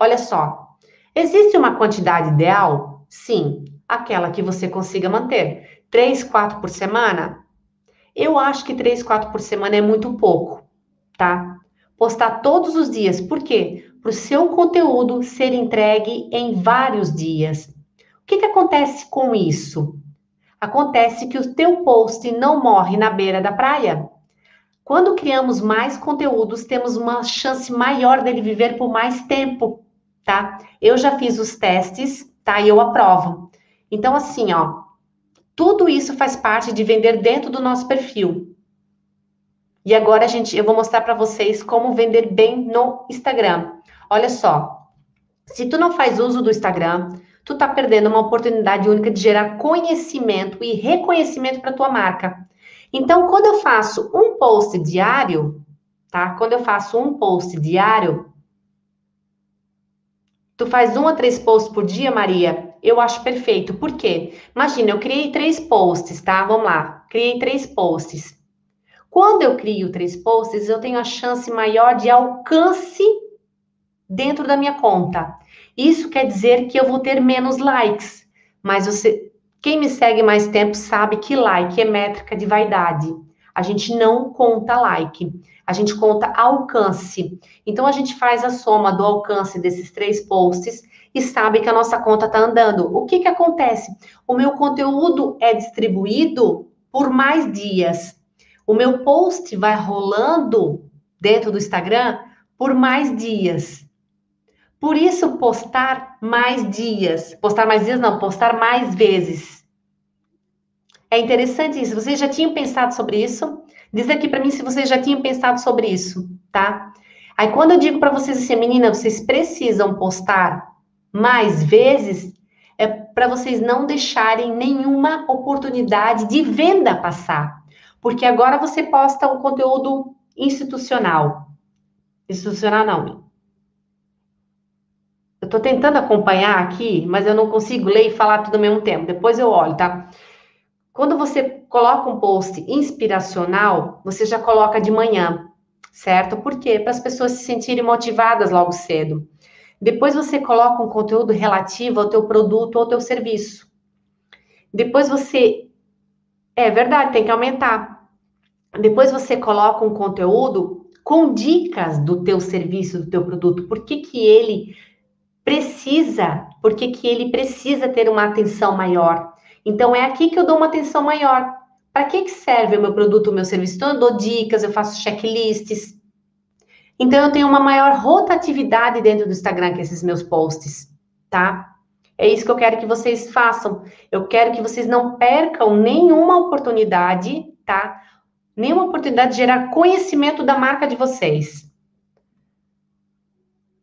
Olha só. Existe uma quantidade ideal? Sim, aquela que você consiga manter. Três, quatro por semana? Eu acho que três, quatro por semana é muito pouco, tá? Postar todos os dias. Por quê? Para o seu conteúdo ser entregue em vários dias. O que, que acontece com isso? Acontece que o teu post não morre na beira da praia. Quando criamos mais conteúdos, temos uma chance maior dele viver por mais tempo, tá? Eu já fiz os testes, tá? E eu aprovo. Então, assim, ó, tudo isso faz parte de vender dentro do nosso perfil. E agora, gente, eu vou mostrar para vocês como vender bem no Instagram. Olha só, se tu não faz uso do Instagram, tu tá perdendo uma oportunidade única de gerar conhecimento e reconhecimento para tua marca. Então, quando eu faço um post diário, tá? Quando eu faço um post diário, tu faz um a três posts por dia, Maria? Eu acho perfeito. Por quê? Imagina, eu criei três posts, tá? Vamos lá. Criei três posts. Quando eu crio três posts, eu tenho a chance maior de alcance dentro da minha conta. Isso quer dizer que eu vou ter menos likes, mas você, quem me segue mais tempo sabe que like é métrica de vaidade. A gente não conta like, a gente conta alcance. Então a gente faz a soma do alcance desses três posts e sabe que a nossa conta está andando. O que que acontece? O meu conteúdo é distribuído por mais dias. O meu post vai rolando dentro do Instagram por mais dias. Por isso, postar mais dias. Postar mais dias, não, postar mais vezes. É interessante isso. Vocês já tinham pensado sobre isso? Diz aqui para mim se vocês já tinham pensado sobre isso, tá? Aí quando eu digo para vocês assim, menina, vocês precisam postar mais vezes, é para vocês não deixarem nenhuma oportunidade de venda passar. Porque agora você posta um conteúdo institucional. Institucional não, eu estou tentando acompanhar aqui, mas eu não consigo ler e falar tudo ao mesmo tempo. Depois eu olho, tá? Quando você coloca um post inspiracional, você já coloca de manhã, certo? Por quê? Para as pessoas se sentirem motivadas logo cedo. Depois você coloca um conteúdo relativo ao teu produto ou ao teu serviço. Depois você é verdade, tem que aumentar. Depois você coloca um conteúdo com dicas do teu serviço, do teu produto. Por que que ele precisa, porque que ele precisa ter uma atenção maior. Então é aqui que eu dou uma atenção maior. Para que, que serve o meu produto, o meu serviço? Então eu dou dicas, eu faço checklists. Então eu tenho uma maior rotatividade dentro do Instagram que esses meus posts, tá? É isso que eu quero que vocês façam. Eu quero que vocês não percam nenhuma oportunidade, tá? Nenhuma oportunidade de gerar conhecimento da marca de vocês.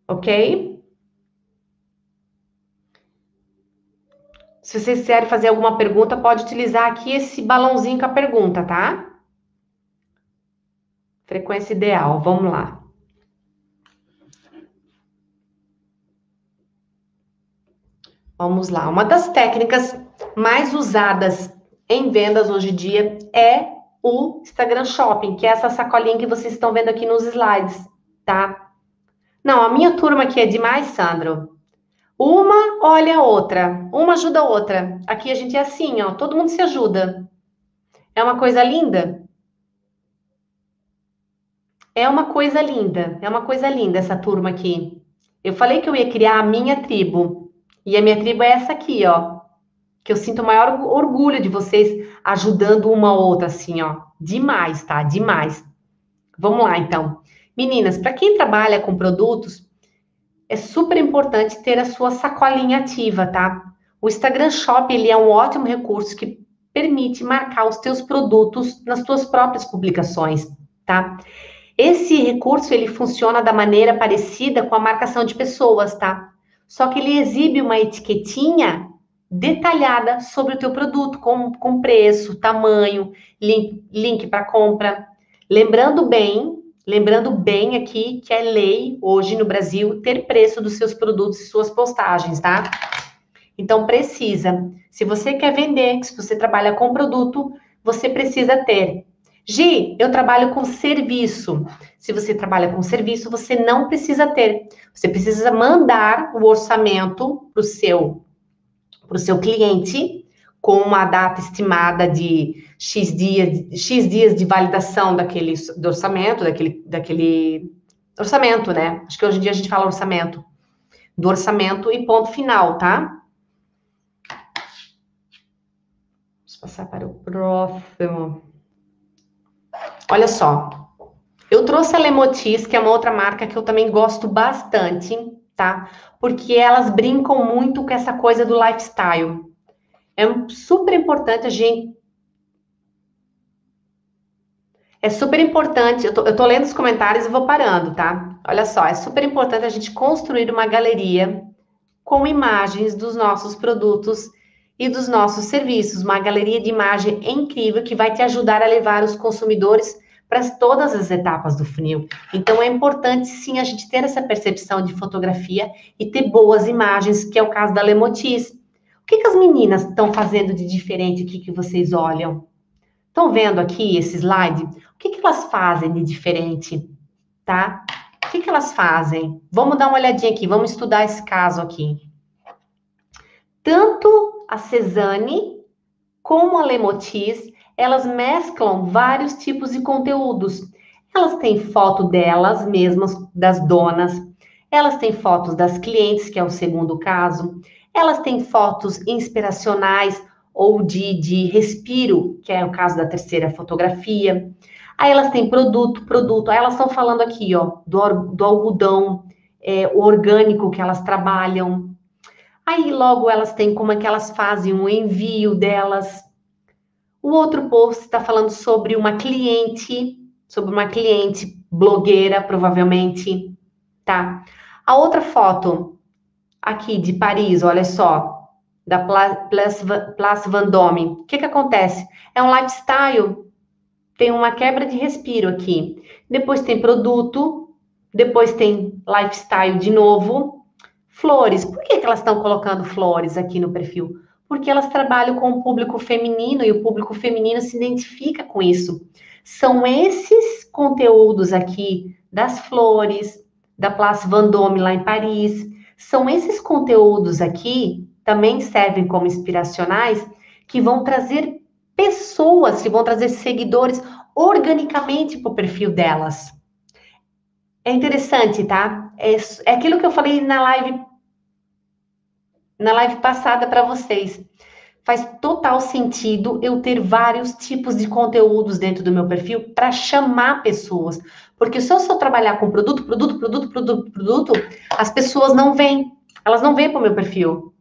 Ok? Se vocês quiserem fazer alguma pergunta, pode utilizar aqui esse balãozinho com a pergunta, tá? Frequência ideal, vamos lá. Vamos lá. Uma das técnicas mais usadas em vendas hoje em dia é o Instagram Shopping, que é essa sacolinha que vocês estão vendo aqui nos slides, tá? Não, a minha turma aqui é demais, Sandro. Uma olha a outra, uma ajuda a outra. Aqui a gente é assim, ó, todo mundo se ajuda. É uma coisa linda. É uma coisa linda, é uma coisa linda essa turma aqui. Eu falei que eu ia criar a minha tribo. E a minha tribo é essa aqui, ó. Que eu sinto o maior orgulho de vocês ajudando uma ou outra, assim, ó. Demais, tá? Demais. Vamos lá, então. Meninas, para quem trabalha com produtos, é super importante ter a sua sacolinha ativa, tá? O Instagram Shop ele é um ótimo recurso que permite marcar os teus produtos nas tuas próprias publicações, tá? Esse recurso ele funciona da maneira parecida com a marcação de pessoas, tá? Só que ele exibe uma etiquetinha detalhada sobre o teu produto, com, com preço, tamanho, link, link para compra. Lembrando bem Lembrando bem aqui que é lei hoje no Brasil ter preço dos seus produtos e suas postagens, tá? Então precisa. Se você quer vender, se você trabalha com produto, você precisa ter. Gi, eu trabalho com serviço. Se você trabalha com serviço, você não precisa ter. Você precisa mandar o orçamento para o seu, pro seu cliente com uma data estimada de X dias, X dias de validação daquele do orçamento, daquele, daquele orçamento, né? Acho que hoje em dia a gente fala orçamento. Do orçamento e ponto final, tá? Vamos passar para o próximo. Olha só. Eu trouxe a Lemotis, que é uma outra marca que eu também gosto bastante, tá? Porque elas brincam muito com essa coisa do lifestyle. É super importante a gente é super importante, eu tô, eu tô lendo os comentários e vou parando, tá? Olha só, é super importante a gente construir uma galeria com imagens dos nossos produtos e dos nossos serviços, uma galeria de imagem incrível que vai te ajudar a levar os consumidores para todas as etapas do funil. Então é importante sim a gente ter essa percepção de fotografia e ter boas imagens, que é o caso da Lemotis. O que, que as meninas estão fazendo de diferente aqui que vocês olham? Estão vendo aqui esse slide? Que, que elas fazem de diferente, tá? O que, que elas fazem? Vamos dar uma olhadinha aqui, vamos estudar esse caso aqui. Tanto a Cezanne como a Lemotis, elas mesclam vários tipos de conteúdos. Elas têm foto delas mesmas, das donas, elas têm fotos das clientes, que é o segundo caso, elas têm fotos inspiracionais ou de, de respiro, que é o caso da terceira fotografia. Aí elas têm produto, produto. Aí elas estão falando aqui, ó, do, do algodão é, orgânico que elas trabalham. Aí logo elas têm como é que elas fazem o envio delas. O outro post está falando sobre uma cliente, sobre uma cliente blogueira, provavelmente, tá? A outra foto aqui de Paris, olha só, da Place, Place Vendôme. O que que acontece? É um lifestyle tem uma quebra de respiro aqui. Depois tem produto, depois tem lifestyle de novo. Flores. Por que, que elas estão colocando flores aqui no perfil? Porque elas trabalham com o público feminino e o público feminino se identifica com isso. São esses conteúdos aqui das flores, da Place Vendôme lá em Paris, são esses conteúdos aqui também servem como inspiracionais que vão trazer pessoas que vão trazer seguidores organicamente para o perfil delas. É interessante, tá? É, é aquilo que eu falei na live na live passada para vocês. Faz total sentido eu ter vários tipos de conteúdos dentro do meu perfil para chamar pessoas. Porque se eu só trabalhar com produto, produto, produto, produto, produto, as pessoas não vêm. Elas não vêm para o meu perfil.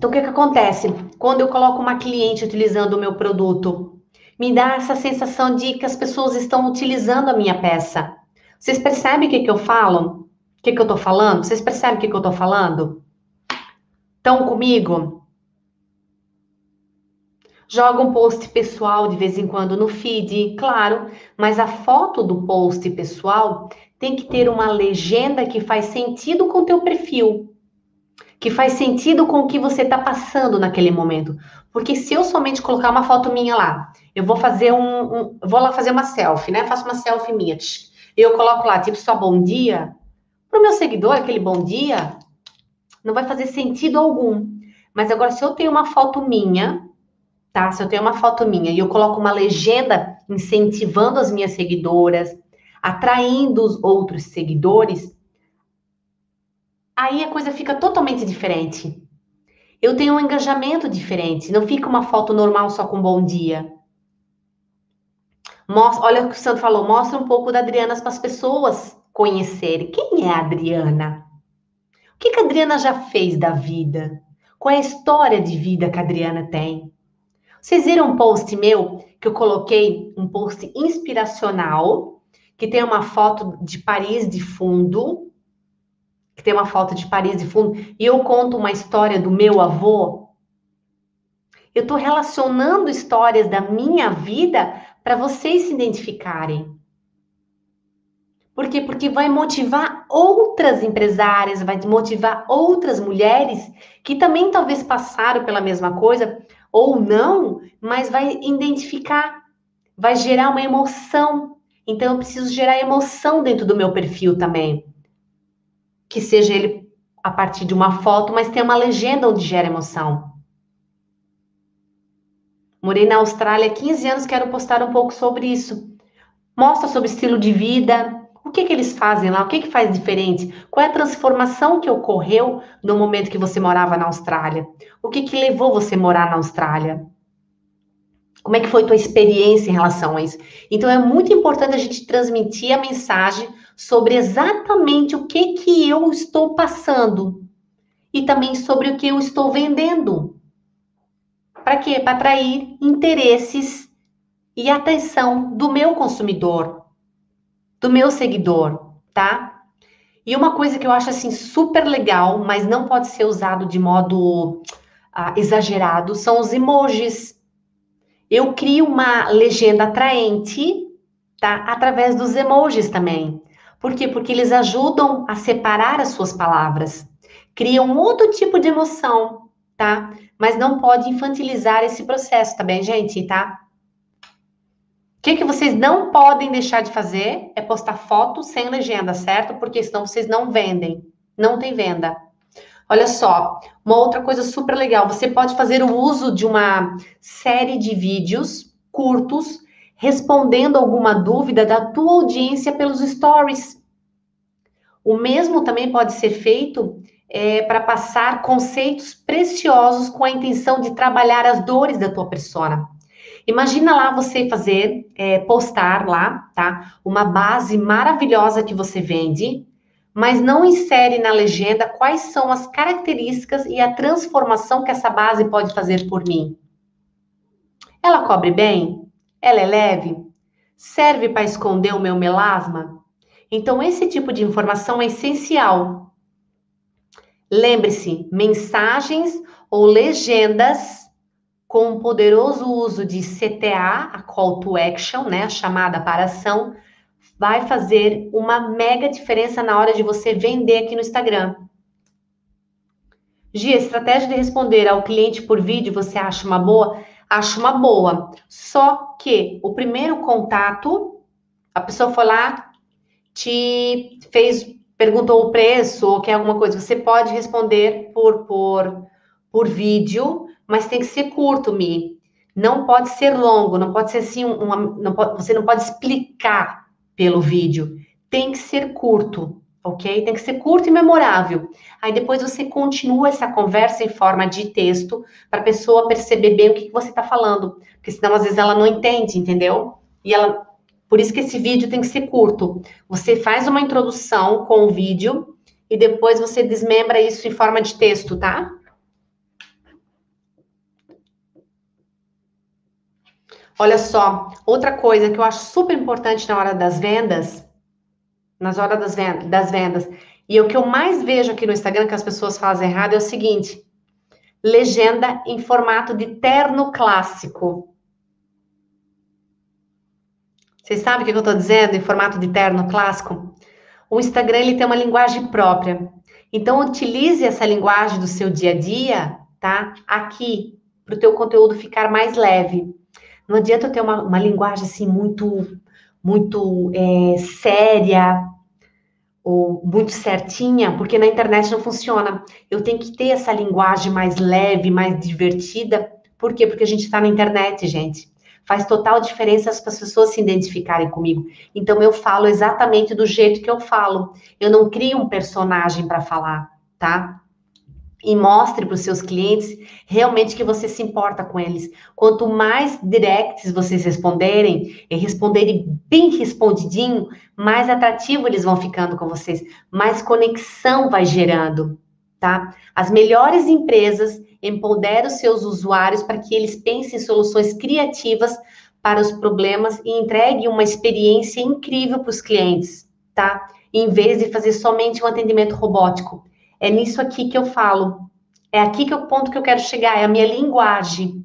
Então, o que, que acontece? Quando eu coloco uma cliente utilizando o meu produto, me dá essa sensação de que as pessoas estão utilizando a minha peça. Vocês percebem o que, que eu falo? O que, que eu tô falando? Vocês percebem o que, que eu tô falando? Estão comigo? Joga um post pessoal de vez em quando no feed, claro, mas a foto do post pessoal tem que ter uma legenda que faz sentido com o teu perfil que faz sentido com o que você está passando naquele momento. Porque se eu somente colocar uma foto minha lá, eu vou fazer um, um vou lá fazer uma selfie, né? Faço uma selfie minha. Eu coloco lá, tipo, só bom dia. Para o meu seguidor, aquele bom dia não vai fazer sentido algum. Mas agora, se eu tenho uma foto minha, tá? Se eu tenho uma foto minha e eu coloco uma legenda incentivando as minhas seguidoras, atraindo os outros seguidores, aí a coisa fica totalmente diferente. Eu tenho um engajamento diferente, não fica uma foto normal só com bom dia. Mostra, olha o que o Santo falou, mostra um pouco da Adriana para as pessoas conhecerem. Quem é a Adriana? O que, que a Adriana já fez da vida? Qual é a história de vida que a Adriana tem? Vocês viram um post meu que eu coloquei, um post inspiracional, que tem uma foto de Paris de fundo, que tem uma foto de Paris de fundo, e eu conto uma história do meu avô. Eu estou relacionando histórias da minha vida para vocês se identificarem. Por quê? Porque vai motivar outras empresárias, vai motivar outras mulheres que também talvez passaram pela mesma coisa ou não, mas vai identificar, vai gerar uma emoção. Então eu preciso gerar emoção dentro do meu perfil também. Que seja ele a partir de uma foto, mas tem uma legenda onde gera emoção. Morei na Austrália há 15 anos, quero postar um pouco sobre isso. Mostra sobre estilo de vida, o que, que eles fazem lá? O que, que faz diferente? Qual é a transformação que ocorreu no momento que você morava na Austrália? O que, que levou você a morar na Austrália? Como é que foi tua experiência em relação a isso? Então é muito importante a gente transmitir a mensagem sobre exatamente o que que eu estou passando e também sobre o que eu estou vendendo. Para quê? Para atrair interesses e atenção do meu consumidor, do meu seguidor, tá? E uma coisa que eu acho assim super legal, mas não pode ser usado de modo ah, exagerado, são os emojis. Eu crio uma legenda atraente, tá? Através dos emojis também. Por quê? Porque eles ajudam a separar as suas palavras, criam outro tipo de emoção, tá? Mas não pode infantilizar esse processo, tá bem, gente? Tá? O que, que vocês não podem deixar de fazer é postar foto sem legenda, certo? Porque senão vocês não vendem. Não tem venda. Olha só, uma outra coisa super legal. Você pode fazer o uso de uma série de vídeos curtos respondendo alguma dúvida da tua audiência pelos stories. O mesmo também pode ser feito é, para passar conceitos preciosos com a intenção de trabalhar as dores da tua persona. Imagina lá você fazer, é, postar lá, tá? Uma base maravilhosa que você vende, mas não insere na legenda quais são as características e a transformação que essa base pode fazer por mim. Ela cobre bem? Ela é leve? Serve para esconder o meu melasma? Então, esse tipo de informação é essencial Lembre-se, mensagens ou legendas com um poderoso uso de CTA, a call to action, né, a chamada para ação, vai fazer uma mega diferença na hora de você vender aqui no Instagram. Gia, estratégia de responder ao cliente por vídeo, você acha uma boa? Acho uma boa. Só que o primeiro contato, a pessoa foi lá, te fez perguntou o preço ou quer alguma coisa, você pode responder por, por, por vídeo, mas tem que ser curto, Mi. Não pode ser longo, não pode ser assim, uma, não pode, você não pode explicar pelo vídeo. Tem que ser curto, ok? Tem que ser curto e memorável. Aí depois você continua essa conversa em forma de texto para a pessoa perceber bem o que, que você está falando. Porque senão, às vezes, ela não entende, entendeu? E ela por isso que esse vídeo tem que ser curto. Você faz uma introdução com o vídeo e depois você desmembra isso em forma de texto, tá? Olha só, outra coisa que eu acho super importante na hora das vendas, nas horas das vendas, das vendas, e o que eu mais vejo aqui no Instagram que as pessoas fazem errado é o seguinte: legenda em formato de terno clássico. Vocês sabem o que eu estou dizendo em formato de terno clássico? O Instagram ele tem uma linguagem própria. Então utilize essa linguagem do seu dia a dia, tá? Aqui para o teu conteúdo ficar mais leve. Não adianta eu ter uma, uma linguagem assim muito, muito é, séria ou muito certinha, porque na internet não funciona. Eu tenho que ter essa linguagem mais leve, mais divertida. Por quê? Porque a gente está na internet, gente. Faz total diferença as pessoas se identificarem comigo. Então eu falo exatamente do jeito que eu falo. Eu não crio um personagem para falar, tá? E mostre para os seus clientes realmente que você se importa com eles. Quanto mais directs vocês responderem, e responderem bem respondidinho, mais atrativo eles vão ficando com vocês, mais conexão vai gerando, tá? As melhores empresas empodera os seus usuários para que eles pensem em soluções criativas para os problemas e entreguem uma experiência incrível para os clientes, tá? Em vez de fazer somente um atendimento robótico. É nisso aqui que eu falo. É aqui que é o ponto que eu quero chegar, é a minha linguagem,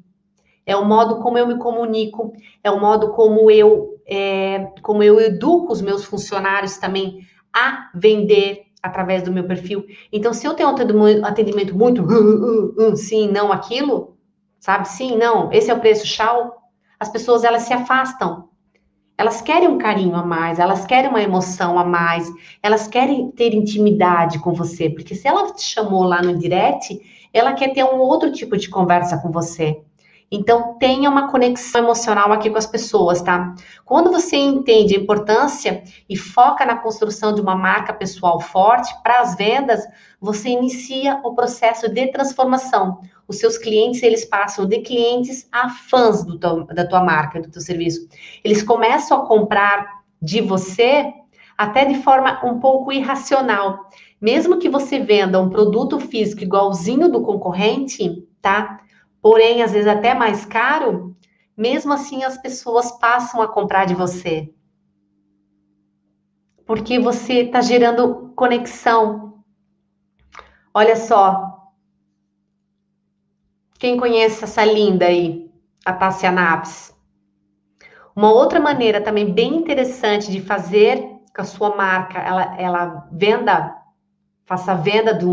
é o modo como eu me comunico, é o modo como eu, é, como eu educo os meus funcionários também a vender através do meu perfil. Então, se eu tenho um atendimento muito uh, uh, uh, sim, não, aquilo, sabe? Sim, não, esse é o preço, tchau. As pessoas, elas se afastam. Elas querem um carinho a mais, elas querem uma emoção a mais, elas querem ter intimidade com você, porque se ela te chamou lá no direct, ela quer ter um outro tipo de conversa com você. Então, tenha uma conexão emocional aqui com as pessoas, tá? Quando você entende a importância e foca na construção de uma marca pessoal forte para as vendas, você inicia o processo de transformação. Os seus clientes, eles passam de clientes a fãs teu, da tua marca, do teu serviço. Eles começam a comprar de você até de forma um pouco irracional. Mesmo que você venda um produto físico igualzinho do concorrente, tá? porém às vezes até mais caro, mesmo assim as pessoas passam a comprar de você. Porque você está gerando conexão. Olha só. Quem conhece essa linda aí, a Tássia Naves? Uma outra maneira também bem interessante de fazer com a sua marca, ela, ela venda faça venda de,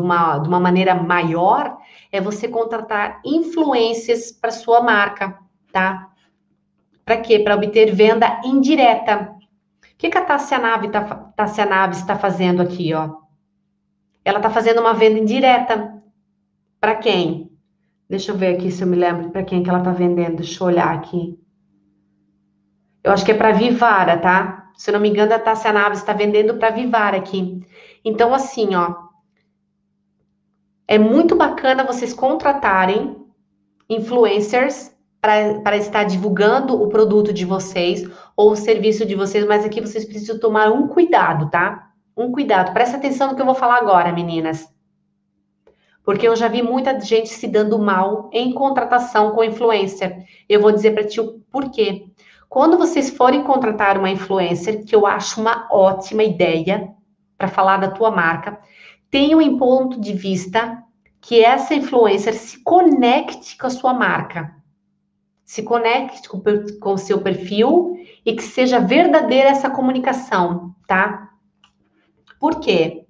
uma, de uma maneira maior, é você contratar influências para sua marca, tá? Para quê? Para obter venda indireta. O que, que a Tássia Naves está está fazendo aqui, ó? Ela está fazendo uma venda indireta. Para quem? Deixa eu ver aqui se eu me lembro para quem que ela está vendendo. Deixa eu olhar aqui. Eu acho que é para Vivara, tá? Se eu não me engano, a Tássia Naves está vendendo para Vivara aqui. Então, assim, ó, é muito bacana vocês contratarem influencers para estar divulgando o produto de vocês ou o serviço de vocês, mas aqui vocês precisam tomar um cuidado, tá? Um cuidado. Presta atenção no que eu vou falar agora, meninas. Porque eu já vi muita gente se dando mal em contratação com influencer. Eu vou dizer para ti o porquê. Quando vocês forem contratar uma influencer, que eu acho uma ótima ideia, para falar da tua marca, tenham em ponto de vista que essa influencer se conecte com a sua marca, se conecte com, o seu perfil e que seja verdadeira essa comunicação, tá? Por quê?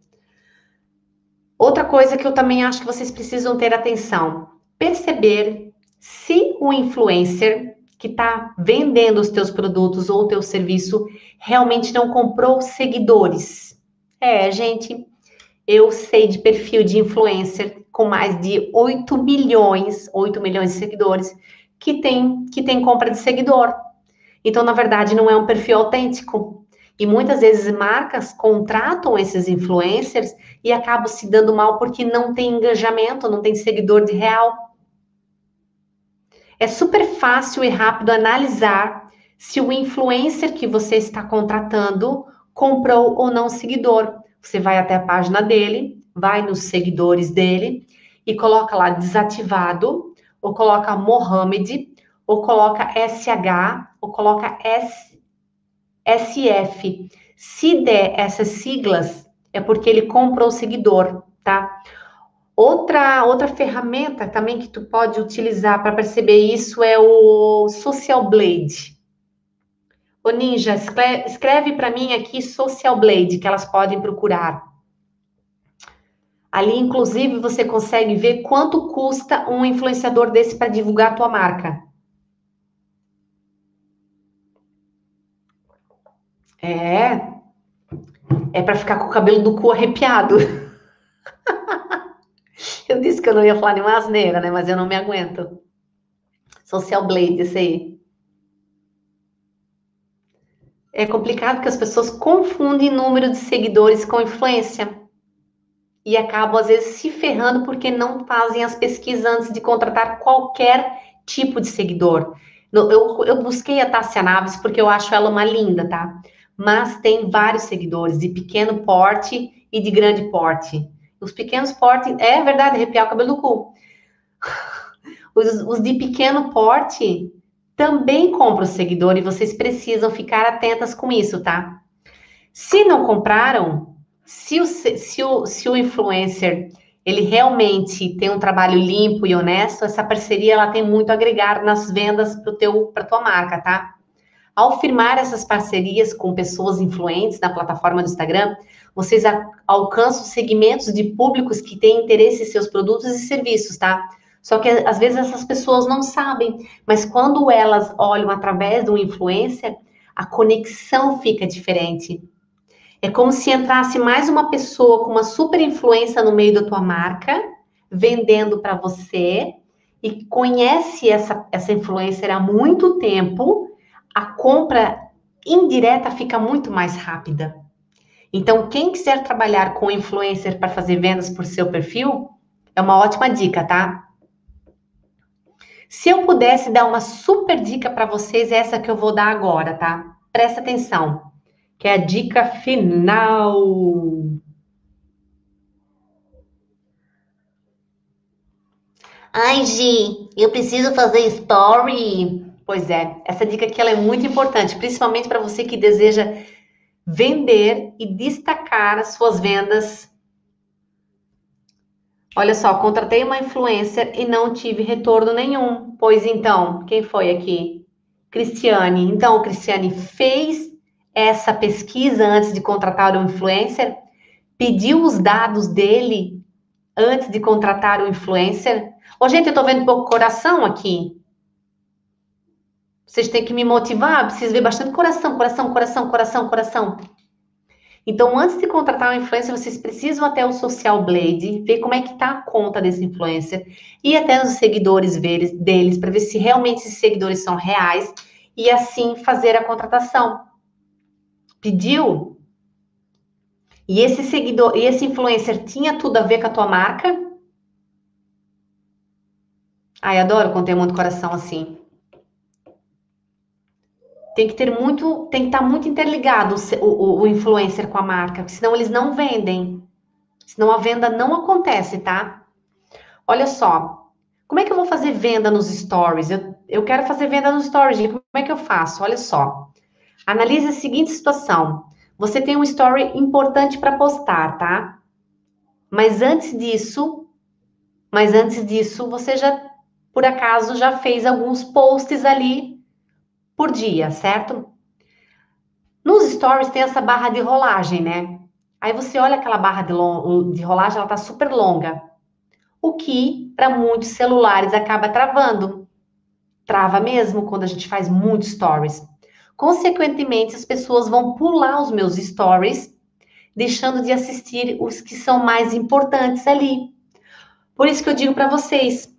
Outra coisa que eu também acho que vocês precisam ter atenção: perceber se o influencer que está vendendo os teus produtos ou o teu serviço realmente não comprou seguidores é, gente, eu sei de perfil de influencer com mais de 8 milhões, 8 milhões de seguidores, que tem, que tem compra de seguidor. Então, na verdade, não é um perfil autêntico. E muitas vezes marcas contratam esses influencers e acabam se dando mal porque não tem engajamento, não tem seguidor de real. É super fácil e rápido analisar se o influencer que você está contratando comprou ou não seguidor. Você vai até a página dele, vai nos seguidores dele e coloca lá desativado, ou coloca Mohamed, ou coloca SH, ou coloca S, SF. Se der essas siglas, é porque ele comprou o seguidor, tá? Outra, outra ferramenta também que tu pode utilizar para perceber isso é o Social Blade. Ô Ninja, escreve, para mim aqui Social Blade, que elas podem procurar. Ali, inclusive, você consegue ver quanto custa um influenciador desse para divulgar a tua marca. É. É para ficar com o cabelo do cu arrepiado. eu disse que eu não ia falar nenhuma asneira, né? Mas eu não me aguento. Social Blade, esse aí é complicado que as pessoas confundem número de seguidores com influência. E acabam, às vezes, se ferrando porque não fazem as pesquisas antes de contratar qualquer tipo de seguidor. Eu, eu busquei a Tássia Naves porque eu acho ela uma linda, tá? Mas tem vários seguidores de pequeno porte e de grande porte. Os pequenos porte, é verdade, arrepiar o cabelo do cu. Os, os de pequeno porte também compra o seguidor e vocês precisam ficar atentas com isso, tá? Se não compraram, se o, se o, se o influencer ele realmente tem um trabalho limpo e honesto, essa parceria ela tem muito a agregar nas vendas para tua marca, tá? Ao firmar essas parcerias com pessoas influentes na plataforma do Instagram, vocês alcançam segmentos de públicos que têm interesse em seus produtos e serviços, tá? Só que às vezes essas pessoas não sabem, mas quando elas olham através de um influencer, a conexão fica diferente. É como se entrasse mais uma pessoa com uma super influência no meio da tua marca, vendendo para você, e conhece essa, essa influencer há muito tempo, a compra indireta fica muito mais rápida. Então, quem quiser trabalhar com influencer para fazer vendas por seu perfil, é uma ótima dica, tá? Se eu pudesse dar uma super dica para vocês, é essa que eu vou dar agora, tá? Presta atenção, que é a dica final. Ai, Gi, eu preciso fazer story. Pois é, essa dica aqui ela é muito importante, principalmente para você que deseja vender e destacar as suas vendas Olha só, contratei uma influencer e não tive retorno nenhum. Pois então, quem foi aqui? Cristiane. Então, Cristiane fez essa pesquisa antes de contratar o influencer? Pediu os dados dele antes de contratar o influencer? Ô, gente, eu tô vendo pouco coração aqui. Vocês têm que me motivar, preciso ver bastante coração, coração, coração, coração, coração. Então, antes de contratar um influencer, vocês precisam até o Social Blade, ver como é que tá a conta desse influencer e até os seguidores deles para ver se realmente esses seguidores são reais e assim fazer a contratação. Pediu? E esse seguidor, e esse influencer tinha tudo a ver com a tua marca? Ai, adoro quando tem muito coração assim tem que ter muito, tem que estar tá muito interligado o, o, o influencer com a marca, senão eles não vendem. Senão a venda não acontece, tá? Olha só, como é que eu vou fazer venda nos stories? Eu, eu quero fazer venda nos stories, como é que eu faço? Olha só. Analise a seguinte situação. Você tem um story importante para postar, tá? Mas antes disso, mas antes disso, você já, por acaso, já fez alguns posts ali por dia, certo? Nos stories tem essa barra de rolagem, né? Aí você olha aquela barra de, de rolagem, ela tá super longa. O que, para muitos celulares, acaba travando. Trava mesmo quando a gente faz muitos stories. Consequentemente, as pessoas vão pular os meus stories, deixando de assistir os que são mais importantes ali. Por isso que eu digo para vocês,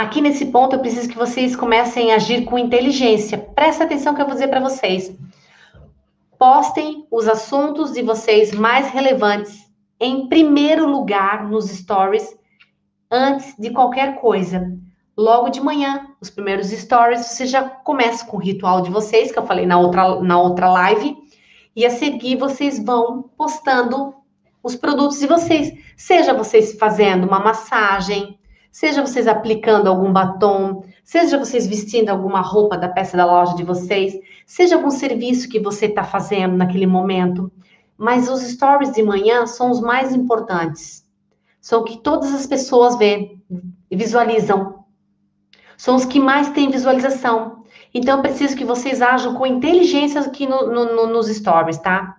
Aqui nesse ponto, eu preciso que vocês comecem a agir com inteligência. Presta atenção que eu vou dizer para vocês. Postem os assuntos de vocês mais relevantes em primeiro lugar nos stories antes de qualquer coisa. Logo de manhã, os primeiros stories, você já começa com o ritual de vocês, que eu falei na outra, na outra live, e a seguir vocês vão postando os produtos de vocês. Seja vocês fazendo uma massagem, Seja vocês aplicando algum batom, seja vocês vestindo alguma roupa da peça da loja de vocês, seja algum serviço que você está fazendo naquele momento. Mas os stories de manhã são os mais importantes. São o que todas as pessoas vê, visualizam. São os que mais têm visualização. Então, eu preciso que vocês ajam com inteligência aqui no, no, no, nos stories, tá?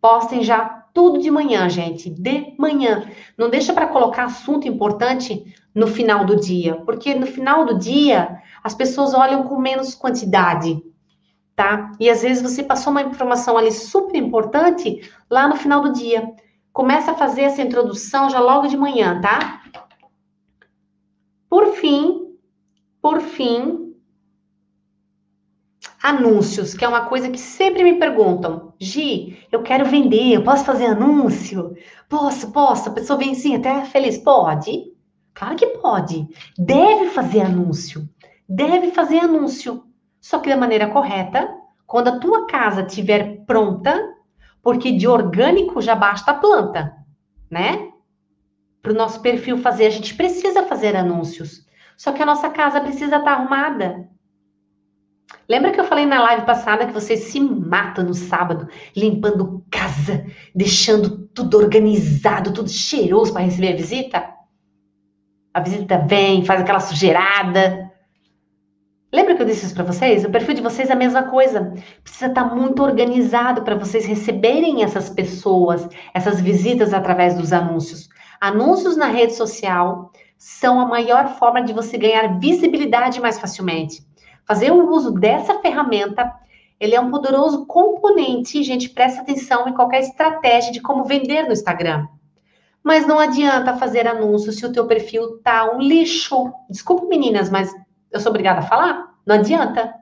Postem já tudo de manhã, gente, de manhã. Não deixa para colocar assunto importante no final do dia, porque no final do dia as pessoas olham com menos quantidade, tá? E às vezes você passou uma informação ali super importante lá no final do dia. Começa a fazer essa introdução já logo de manhã, tá? Por fim, por fim, Anúncios, que é uma coisa que sempre me perguntam. Gi, eu quero vender, eu posso fazer anúncio? Posso, posso. A pessoa vem assim, até feliz. Pode? Claro que pode. Deve fazer anúncio. Deve fazer anúncio. Só que da maneira correta, quando a tua casa estiver pronta, porque de orgânico já basta a planta, né? Para o nosso perfil fazer, a gente precisa fazer anúncios. Só que a nossa casa precisa estar tá arrumada. Lembra que eu falei na live passada que você se mata no sábado, limpando casa, deixando tudo organizado, tudo cheiroso para receber a visita? A visita vem, faz aquela sujeirada. Lembra que eu disse isso para vocês? O perfil de vocês é a mesma coisa. Precisa estar tá muito organizado para vocês receberem essas pessoas, essas visitas através dos anúncios. Anúncios na rede social são a maior forma de você ganhar visibilidade mais facilmente. Fazer o uso dessa ferramenta, ele é um poderoso componente, gente, presta atenção em qualquer estratégia de como vender no Instagram. Mas não adianta fazer anúncio se o teu perfil tá um lixo. Desculpa, meninas, mas eu sou obrigada a falar? Não adianta.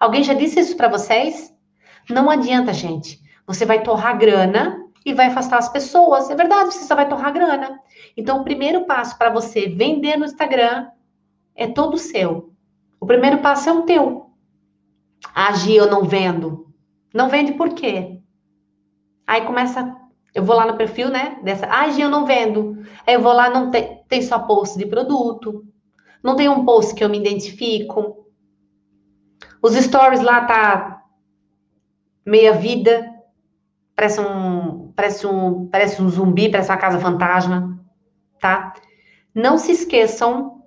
Alguém já disse isso para vocês? Não adianta, gente. Você vai torrar grana e vai afastar as pessoas. É verdade, você só vai torrar grana. Então, o primeiro passo para você vender no Instagram é todo seu. O primeiro passo é o teu. Agir eu não vendo. Não vende por quê? Aí começa, eu vou lá no perfil, né? Dessa, agir eu não vendo. Aí eu vou lá, não tem, tem só post de produto. Não tem um post que eu me identifico. Os stories lá tá meia vida. Parece um, parece um, parece um zumbi, parece uma casa fantasma, tá? Não se esqueçam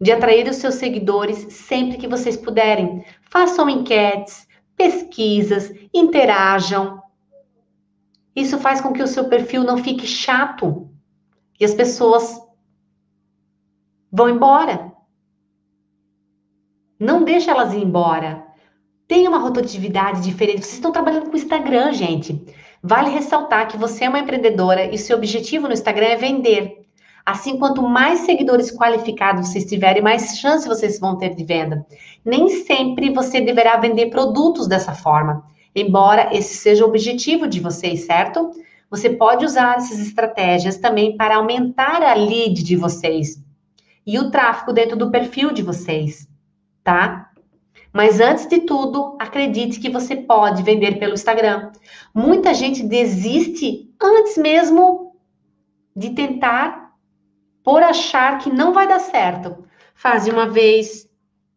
de atrair os seus seguidores sempre que vocês puderem. Façam enquetes, pesquisas, interajam. Isso faz com que o seu perfil não fique chato e as pessoas vão embora. Não deixa elas ir embora. Tenha uma rotatividade diferente. Vocês estão trabalhando com Instagram, gente. Vale ressaltar que você é uma empreendedora e seu objetivo no Instagram é vender. Assim, quanto mais seguidores qualificados vocês tiverem, mais chance vocês vão ter de venda. Nem sempre você deverá vender produtos dessa forma, embora esse seja o objetivo de vocês, certo? Você pode usar essas estratégias também para aumentar a lead de vocês e o tráfego dentro do perfil de vocês, tá? Mas antes de tudo, acredite que você pode vender pelo Instagram. Muita gente desiste antes mesmo de tentar por achar que não vai dar certo. Fazem uma vez,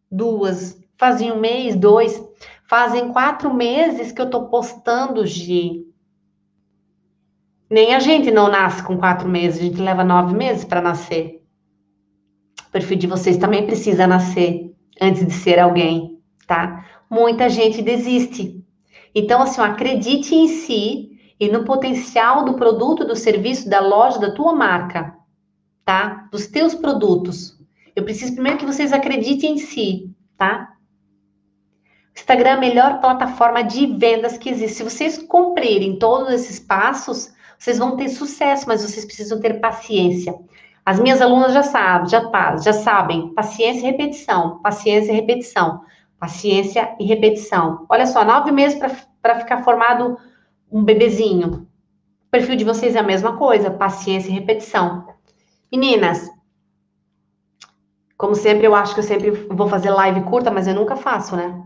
duas, fazem um mês, dois, fazem quatro meses que eu tô postando de. Nem a gente não nasce com quatro meses, a gente leva nove meses para nascer. O perfil de vocês também precisa nascer antes de ser alguém, tá? Muita gente desiste. Então, assim, acredite em si e no potencial do produto, do serviço, da loja, da tua marca tá? Dos teus produtos. Eu preciso primeiro que vocês acreditem em si, tá? Instagram é a melhor plataforma de vendas que existe. Se vocês cumprirem todos esses passos, vocês vão ter sucesso, mas vocês precisam ter paciência. As minhas alunas já sabem, já, já sabem, paciência e repetição, paciência e repetição, paciência e repetição. Olha só, nove meses para ficar formado um bebezinho. O perfil de vocês é a mesma coisa, paciência e repetição. Meninas, como sempre, eu acho que eu sempre vou fazer live curta, mas eu nunca faço, né?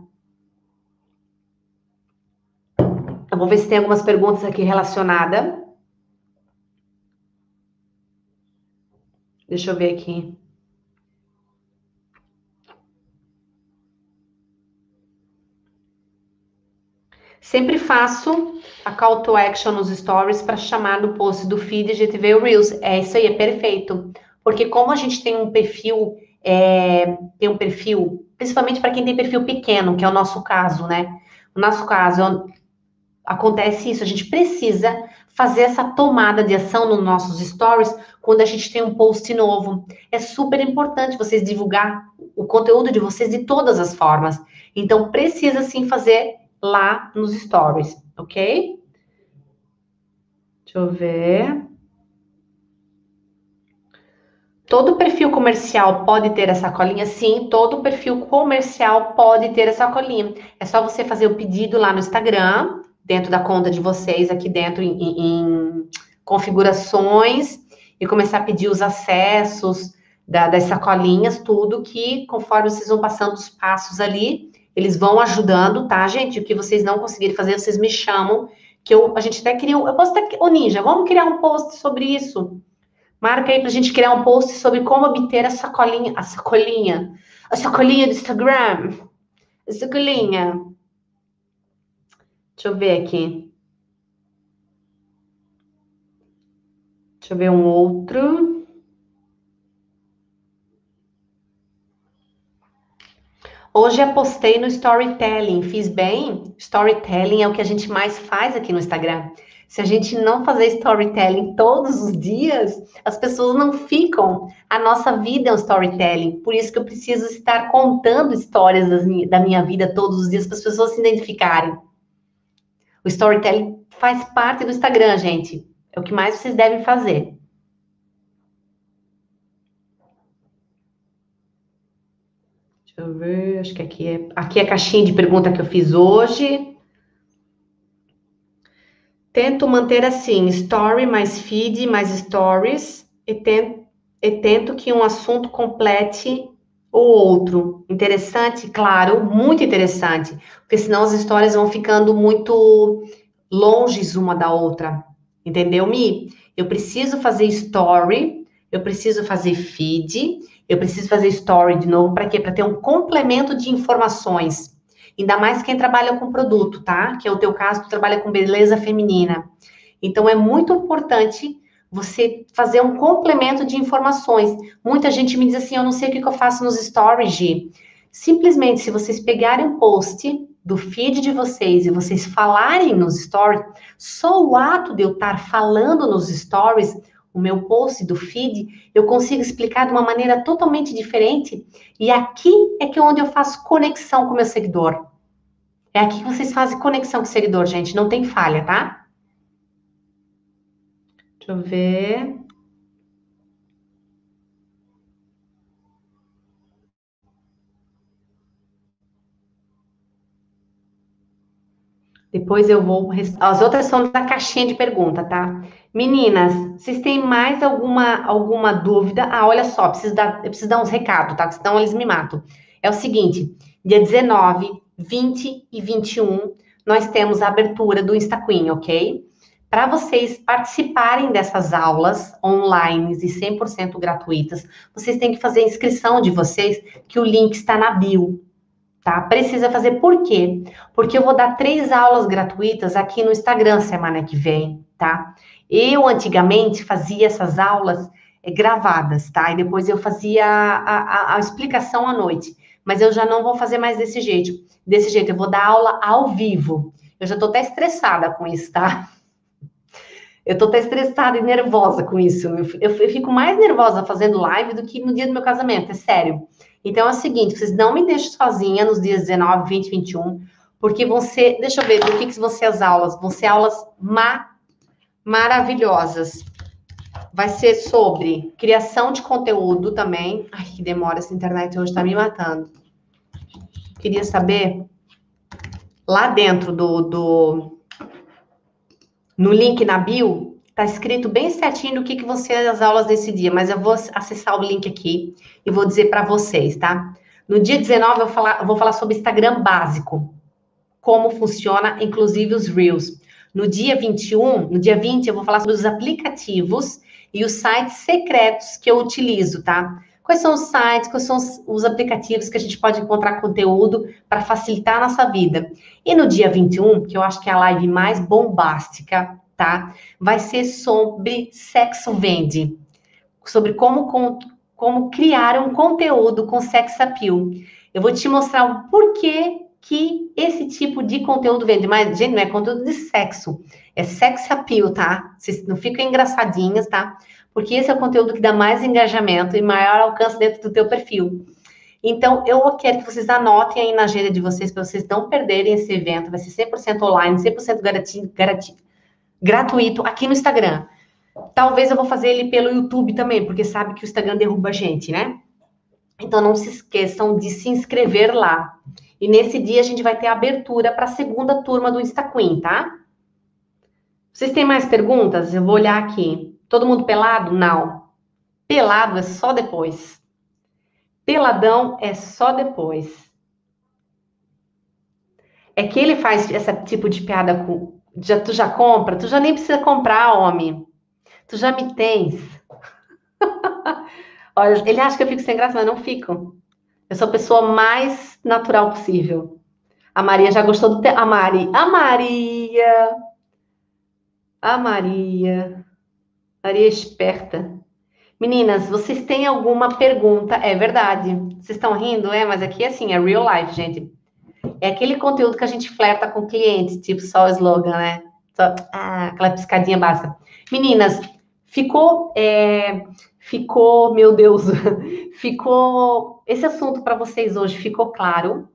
Eu vou ver se tem algumas perguntas aqui relacionadas. Deixa eu ver aqui. Sempre faço a call to action nos stories para chamar no post do feed GTV Reels. É isso aí, é perfeito. Porque como a gente tem um perfil, é, tem um perfil, principalmente para quem tem perfil pequeno, que é o nosso caso, né? O nosso caso, acontece isso, a gente precisa fazer essa tomada de ação nos nossos stories quando a gente tem um post novo. É super importante vocês divulgar o conteúdo de vocês de todas as formas. Então, precisa sim fazer lá nos stories, ok? Deixa eu ver. Todo perfil comercial pode ter essa colinha? Sim, todo perfil comercial pode ter essa colinha. É só você fazer o pedido lá no Instagram, dentro da conta de vocês, aqui dentro em, em configurações, e começar a pedir os acessos da, das sacolinhas, tudo que conforme vocês vão passando os passos ali, eles vão ajudando, tá, gente? O que vocês não conseguirem fazer, vocês me chamam, que eu, a gente até cria, eu posso até, ô Ninja, vamos criar um post sobre isso. Marca aí pra gente criar um post sobre como obter a sacolinha, a sacolinha, a sacolinha do Instagram. Suculinha. Deixa eu ver aqui. Deixa eu ver um outro. Hoje apostei no storytelling. Fiz bem? Storytelling é o que a gente mais faz aqui no Instagram. Se a gente não fazer storytelling todos os dias, as pessoas não ficam. A nossa vida é um storytelling. Por isso que eu preciso estar contando histórias da minha vida todos os dias para as pessoas se identificarem. O storytelling faz parte do Instagram, gente. É o que mais vocês devem fazer. Ver, acho que aqui é, aqui é a caixinha de pergunta que eu fiz hoje. Tento manter assim, story mais feed mais stories e tento, e tento que um assunto complete o outro. Interessante, claro, muito interessante, porque senão as histórias vão ficando muito longes uma da outra. Entendeu, Mi? Eu preciso fazer story, eu preciso fazer feed, eu preciso fazer story de novo para quê? Para ter um complemento de informações. Ainda mais quem trabalha com produto, tá? Que é o teu caso, tu trabalha com beleza feminina. Então é muito importante você fazer um complemento de informações. Muita gente me diz assim: eu não sei o que, eu faço nos stories. Simplesmente, se vocês pegarem um post do feed de vocês e vocês falarem nos stories, só o ato de eu estar falando nos stories o meu post do feed, eu consigo explicar de uma maneira totalmente diferente. E aqui é que é onde eu faço conexão com o meu seguidor. É aqui que vocês fazem conexão com o seguidor, gente. Não tem falha, tá? Deixa eu ver. Depois eu vou. As outras são da caixinha de pergunta, tá? Meninas, vocês têm mais alguma, alguma dúvida? Ah, olha só, preciso dar, eu preciso dar uns recados, tá? Senão eles me matam. É o seguinte: dia 19, 20 e 21, nós temos a abertura do InstaQueen, ok? Para vocês participarem dessas aulas online e 100% gratuitas, vocês têm que fazer a inscrição de vocês, que o link está na bio, tá? Precisa fazer por quê? Porque eu vou dar três aulas gratuitas aqui no Instagram semana que vem, tá? Eu antigamente fazia essas aulas é, gravadas, tá? E depois eu fazia a, a, a, explicação à noite. Mas eu já não vou fazer mais desse jeito. Desse jeito, eu vou dar aula ao vivo. Eu já tô até estressada com isso, tá? Eu tô até estressada e nervosa com isso. Eu, eu, fico mais nervosa fazendo live do que no dia do meu casamento, é sério. Então é o seguinte, vocês não me deixem sozinha nos dias 19, 20, 21, porque vão ser, deixa eu ver, do que, que vão ser as aulas? Vão ser aulas ma maravilhosas. Vai ser sobre criação de conteúdo também. Ai, que demora, essa internet hoje tá me matando. Queria saber, lá dentro do, do no link na bio, tá escrito bem certinho o que, que ser as aulas desse dia, mas eu vou acessar o link aqui e vou dizer para vocês, tá? No dia 19 eu falar, eu vou falar sobre Instagram básico, como funciona, inclusive os Reels. No dia 21, no dia 20, eu vou falar sobre os aplicativos e os sites secretos que eu utilizo, tá? Quais são os sites, quais são os, os aplicativos que a gente pode encontrar conteúdo para facilitar a nossa vida. E no dia 21, que eu acho que é a live mais bombástica, tá? Vai ser sobre sexo vende. Sobre como, com, como criar um conteúdo com sex appeal. Eu vou te mostrar o porquê que esse tipo de conteúdo vende. Mas, gente, não é conteúdo de sexo, é sex appeal, tá? Vocês não ficam engraçadinhas, tá? Porque esse é o conteúdo que dá mais engajamento e maior alcance dentro do teu perfil. Então, eu quero que vocês anotem aí na agenda de vocês, para vocês não perderem esse evento. Vai ser 100% online, 100% garantido, garantido, gratuito aqui no Instagram. Talvez eu vou fazer ele pelo YouTube também, porque sabe que o Instagram derruba a gente, né? Então, não se esqueçam de se inscrever lá. E nesse dia a gente vai ter abertura para a segunda turma do InstaQueen, tá? Vocês têm mais perguntas? Eu vou olhar aqui. Todo mundo pelado? Não. Pelado é só depois. Peladão é só depois. É que ele faz esse tipo de piada com. Já, tu já compra? Tu já nem precisa comprar, homem. Tu já me tens. Olha, ele acha que eu fico sem graça, mas não fico. Eu sou a pessoa mais natural possível. A Maria já gostou do. Te... A Mari. A Maria. A Maria. Maria esperta. Meninas, vocês têm alguma pergunta? É verdade. Vocês estão rindo, é? Mas aqui, assim, é real life, gente. É aquele conteúdo que a gente flerta com o cliente, tipo só o slogan, né? Só, ah, aquela piscadinha básica. Meninas, ficou, é, ficou, meu Deus, ficou. Esse assunto para vocês hoje ficou claro?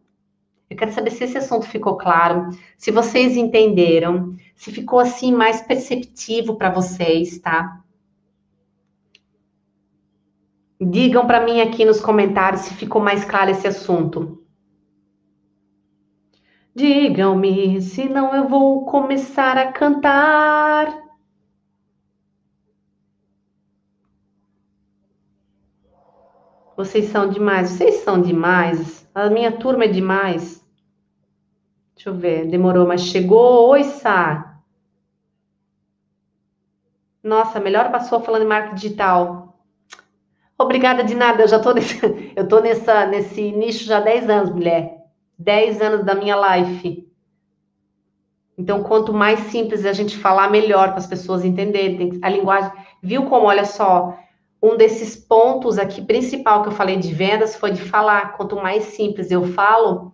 Eu quero saber se esse assunto ficou claro, se vocês entenderam, se ficou assim mais perceptivo para vocês, tá? Digam para mim aqui nos comentários se ficou mais claro esse assunto. Digam-me, senão eu vou começar a cantar. Vocês são demais, vocês são demais. A minha turma é demais. Deixa eu ver, demorou, mas chegou. Oi, Sá. Nossa, melhor passou falando em marketing digital. Obrigada de nada, eu já tô nesse, eu tô nessa, nesse nicho já há 10 anos, mulher. 10 anos da minha life. Então, quanto mais simples a gente falar, melhor para as pessoas entenderem. A linguagem. Viu como, olha só, um desses pontos aqui principal que eu falei de vendas foi de falar. Quanto mais simples eu falo,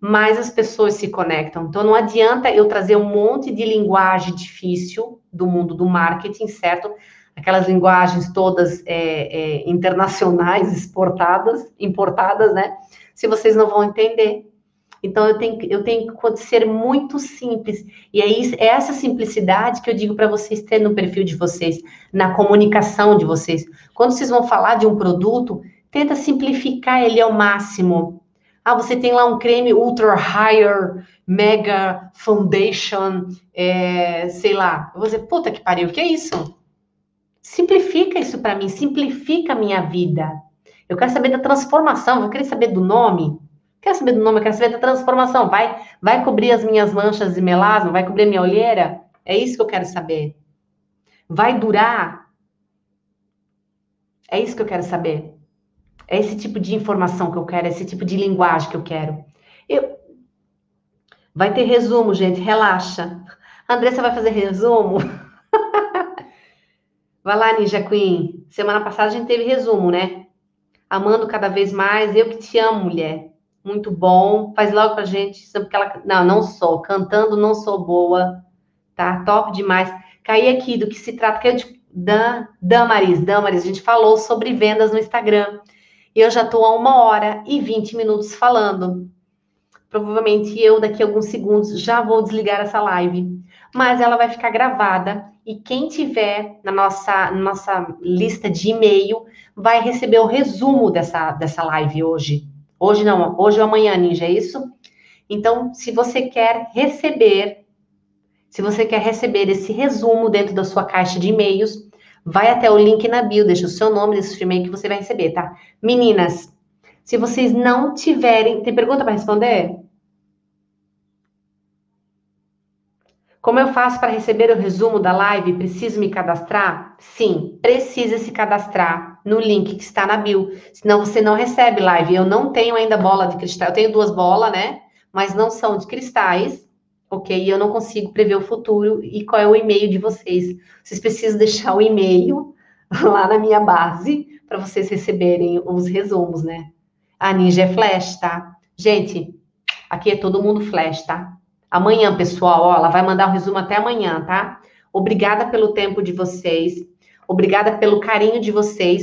mais as pessoas se conectam. Então, não adianta eu trazer um monte de linguagem difícil do mundo do marketing, certo? Aquelas linguagens todas é, é, internacionais, exportadas, importadas, né? Se vocês não vão entender. Então, eu tenho, eu tenho que ser muito simples. E é, isso, é essa simplicidade que eu digo para vocês ter no perfil de vocês, na comunicação de vocês. Quando vocês vão falar de um produto, tenta simplificar ele ao máximo. Ah, você tem lá um creme Ultra Higher Mega Foundation, é, sei lá. Dizer, puta que pariu, o que é isso? Simplifica isso para mim, simplifica a minha vida. Eu quero saber da transformação, eu quero saber do nome. Quer saber do nome? Quer saber da transformação? Vai, vai cobrir as minhas manchas de melasma? Vai cobrir a minha olheira? É isso que eu quero saber. Vai durar? É isso que eu quero saber. É esse tipo de informação que eu quero, é esse tipo de linguagem que eu quero. Eu... Vai ter resumo, gente, relaxa. Andressa vai fazer resumo? vai lá, Ninja Queen. Semana passada a gente teve resumo, né? Amando cada vez mais. Eu que te amo, mulher muito bom. Faz logo pra gente, porque ela. Não, não sou. Cantando não sou boa. Tá? Top demais. Caí aqui do que se trata, que é de Dan, Damaris. Damaris, a gente falou sobre vendas no Instagram. E eu já tô há uma hora e 20 minutos falando. Provavelmente eu, daqui a alguns segundos, já vou desligar essa live. Mas ela vai ficar gravada e quem tiver na nossa, nossa lista de e-mail vai receber o resumo dessa, dessa live hoje. Hoje não, hoje ou amanhã, Ninja, é isso? Então, se você quer receber, se você quer receber esse resumo dentro da sua caixa de e-mails, vai até o link na bio, deixa o seu nome desse e-mail que você vai receber, tá? Meninas, se vocês não tiverem, tem pergunta para responder? Como eu faço para receber o resumo da live? Preciso me cadastrar? Sim, precisa se cadastrar no link que está na bio. Senão você não recebe live. Eu não tenho ainda bola de cristal. Eu tenho duas bolas, né? Mas não são de cristais, ok? E eu não consigo prever o futuro e qual é o e-mail de vocês. Vocês precisam deixar o e-mail lá na minha base para vocês receberem os resumos, né? A Ninja é Flash, tá? Gente, aqui é todo mundo Flash, tá? Amanhã, pessoal, ó, ela vai mandar o resumo até amanhã, tá? Obrigada pelo tempo de vocês. Obrigada pelo carinho de vocês.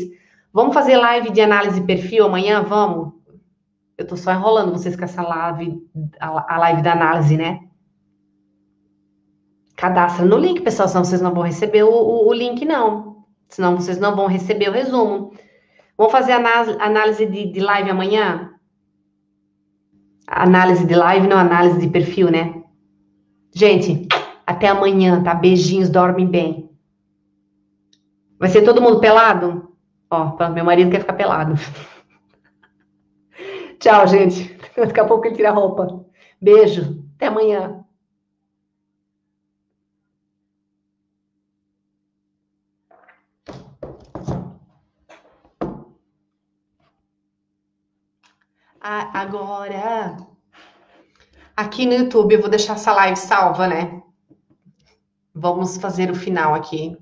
Vamos fazer live de análise perfil amanhã? Vamos? Eu tô só enrolando vocês com essa live, a, live da análise, né? Cadastra no link, pessoal, senão vocês não vão receber o, o, o link, não. Senão vocês não vão receber o resumo. Vamos fazer análise, análise de, de live amanhã? Análise de live, não análise de perfil, né? Gente, até amanhã, tá? Beijinhos, dormem bem. Vai ser todo mundo pelado? Ó, meu marido quer ficar pelado. Tchau, gente. Daqui a pouco ele tira a roupa. Beijo. Até amanhã. agora. Aqui no YouTube, eu vou deixar essa live salva, né? Vamos fazer o final aqui.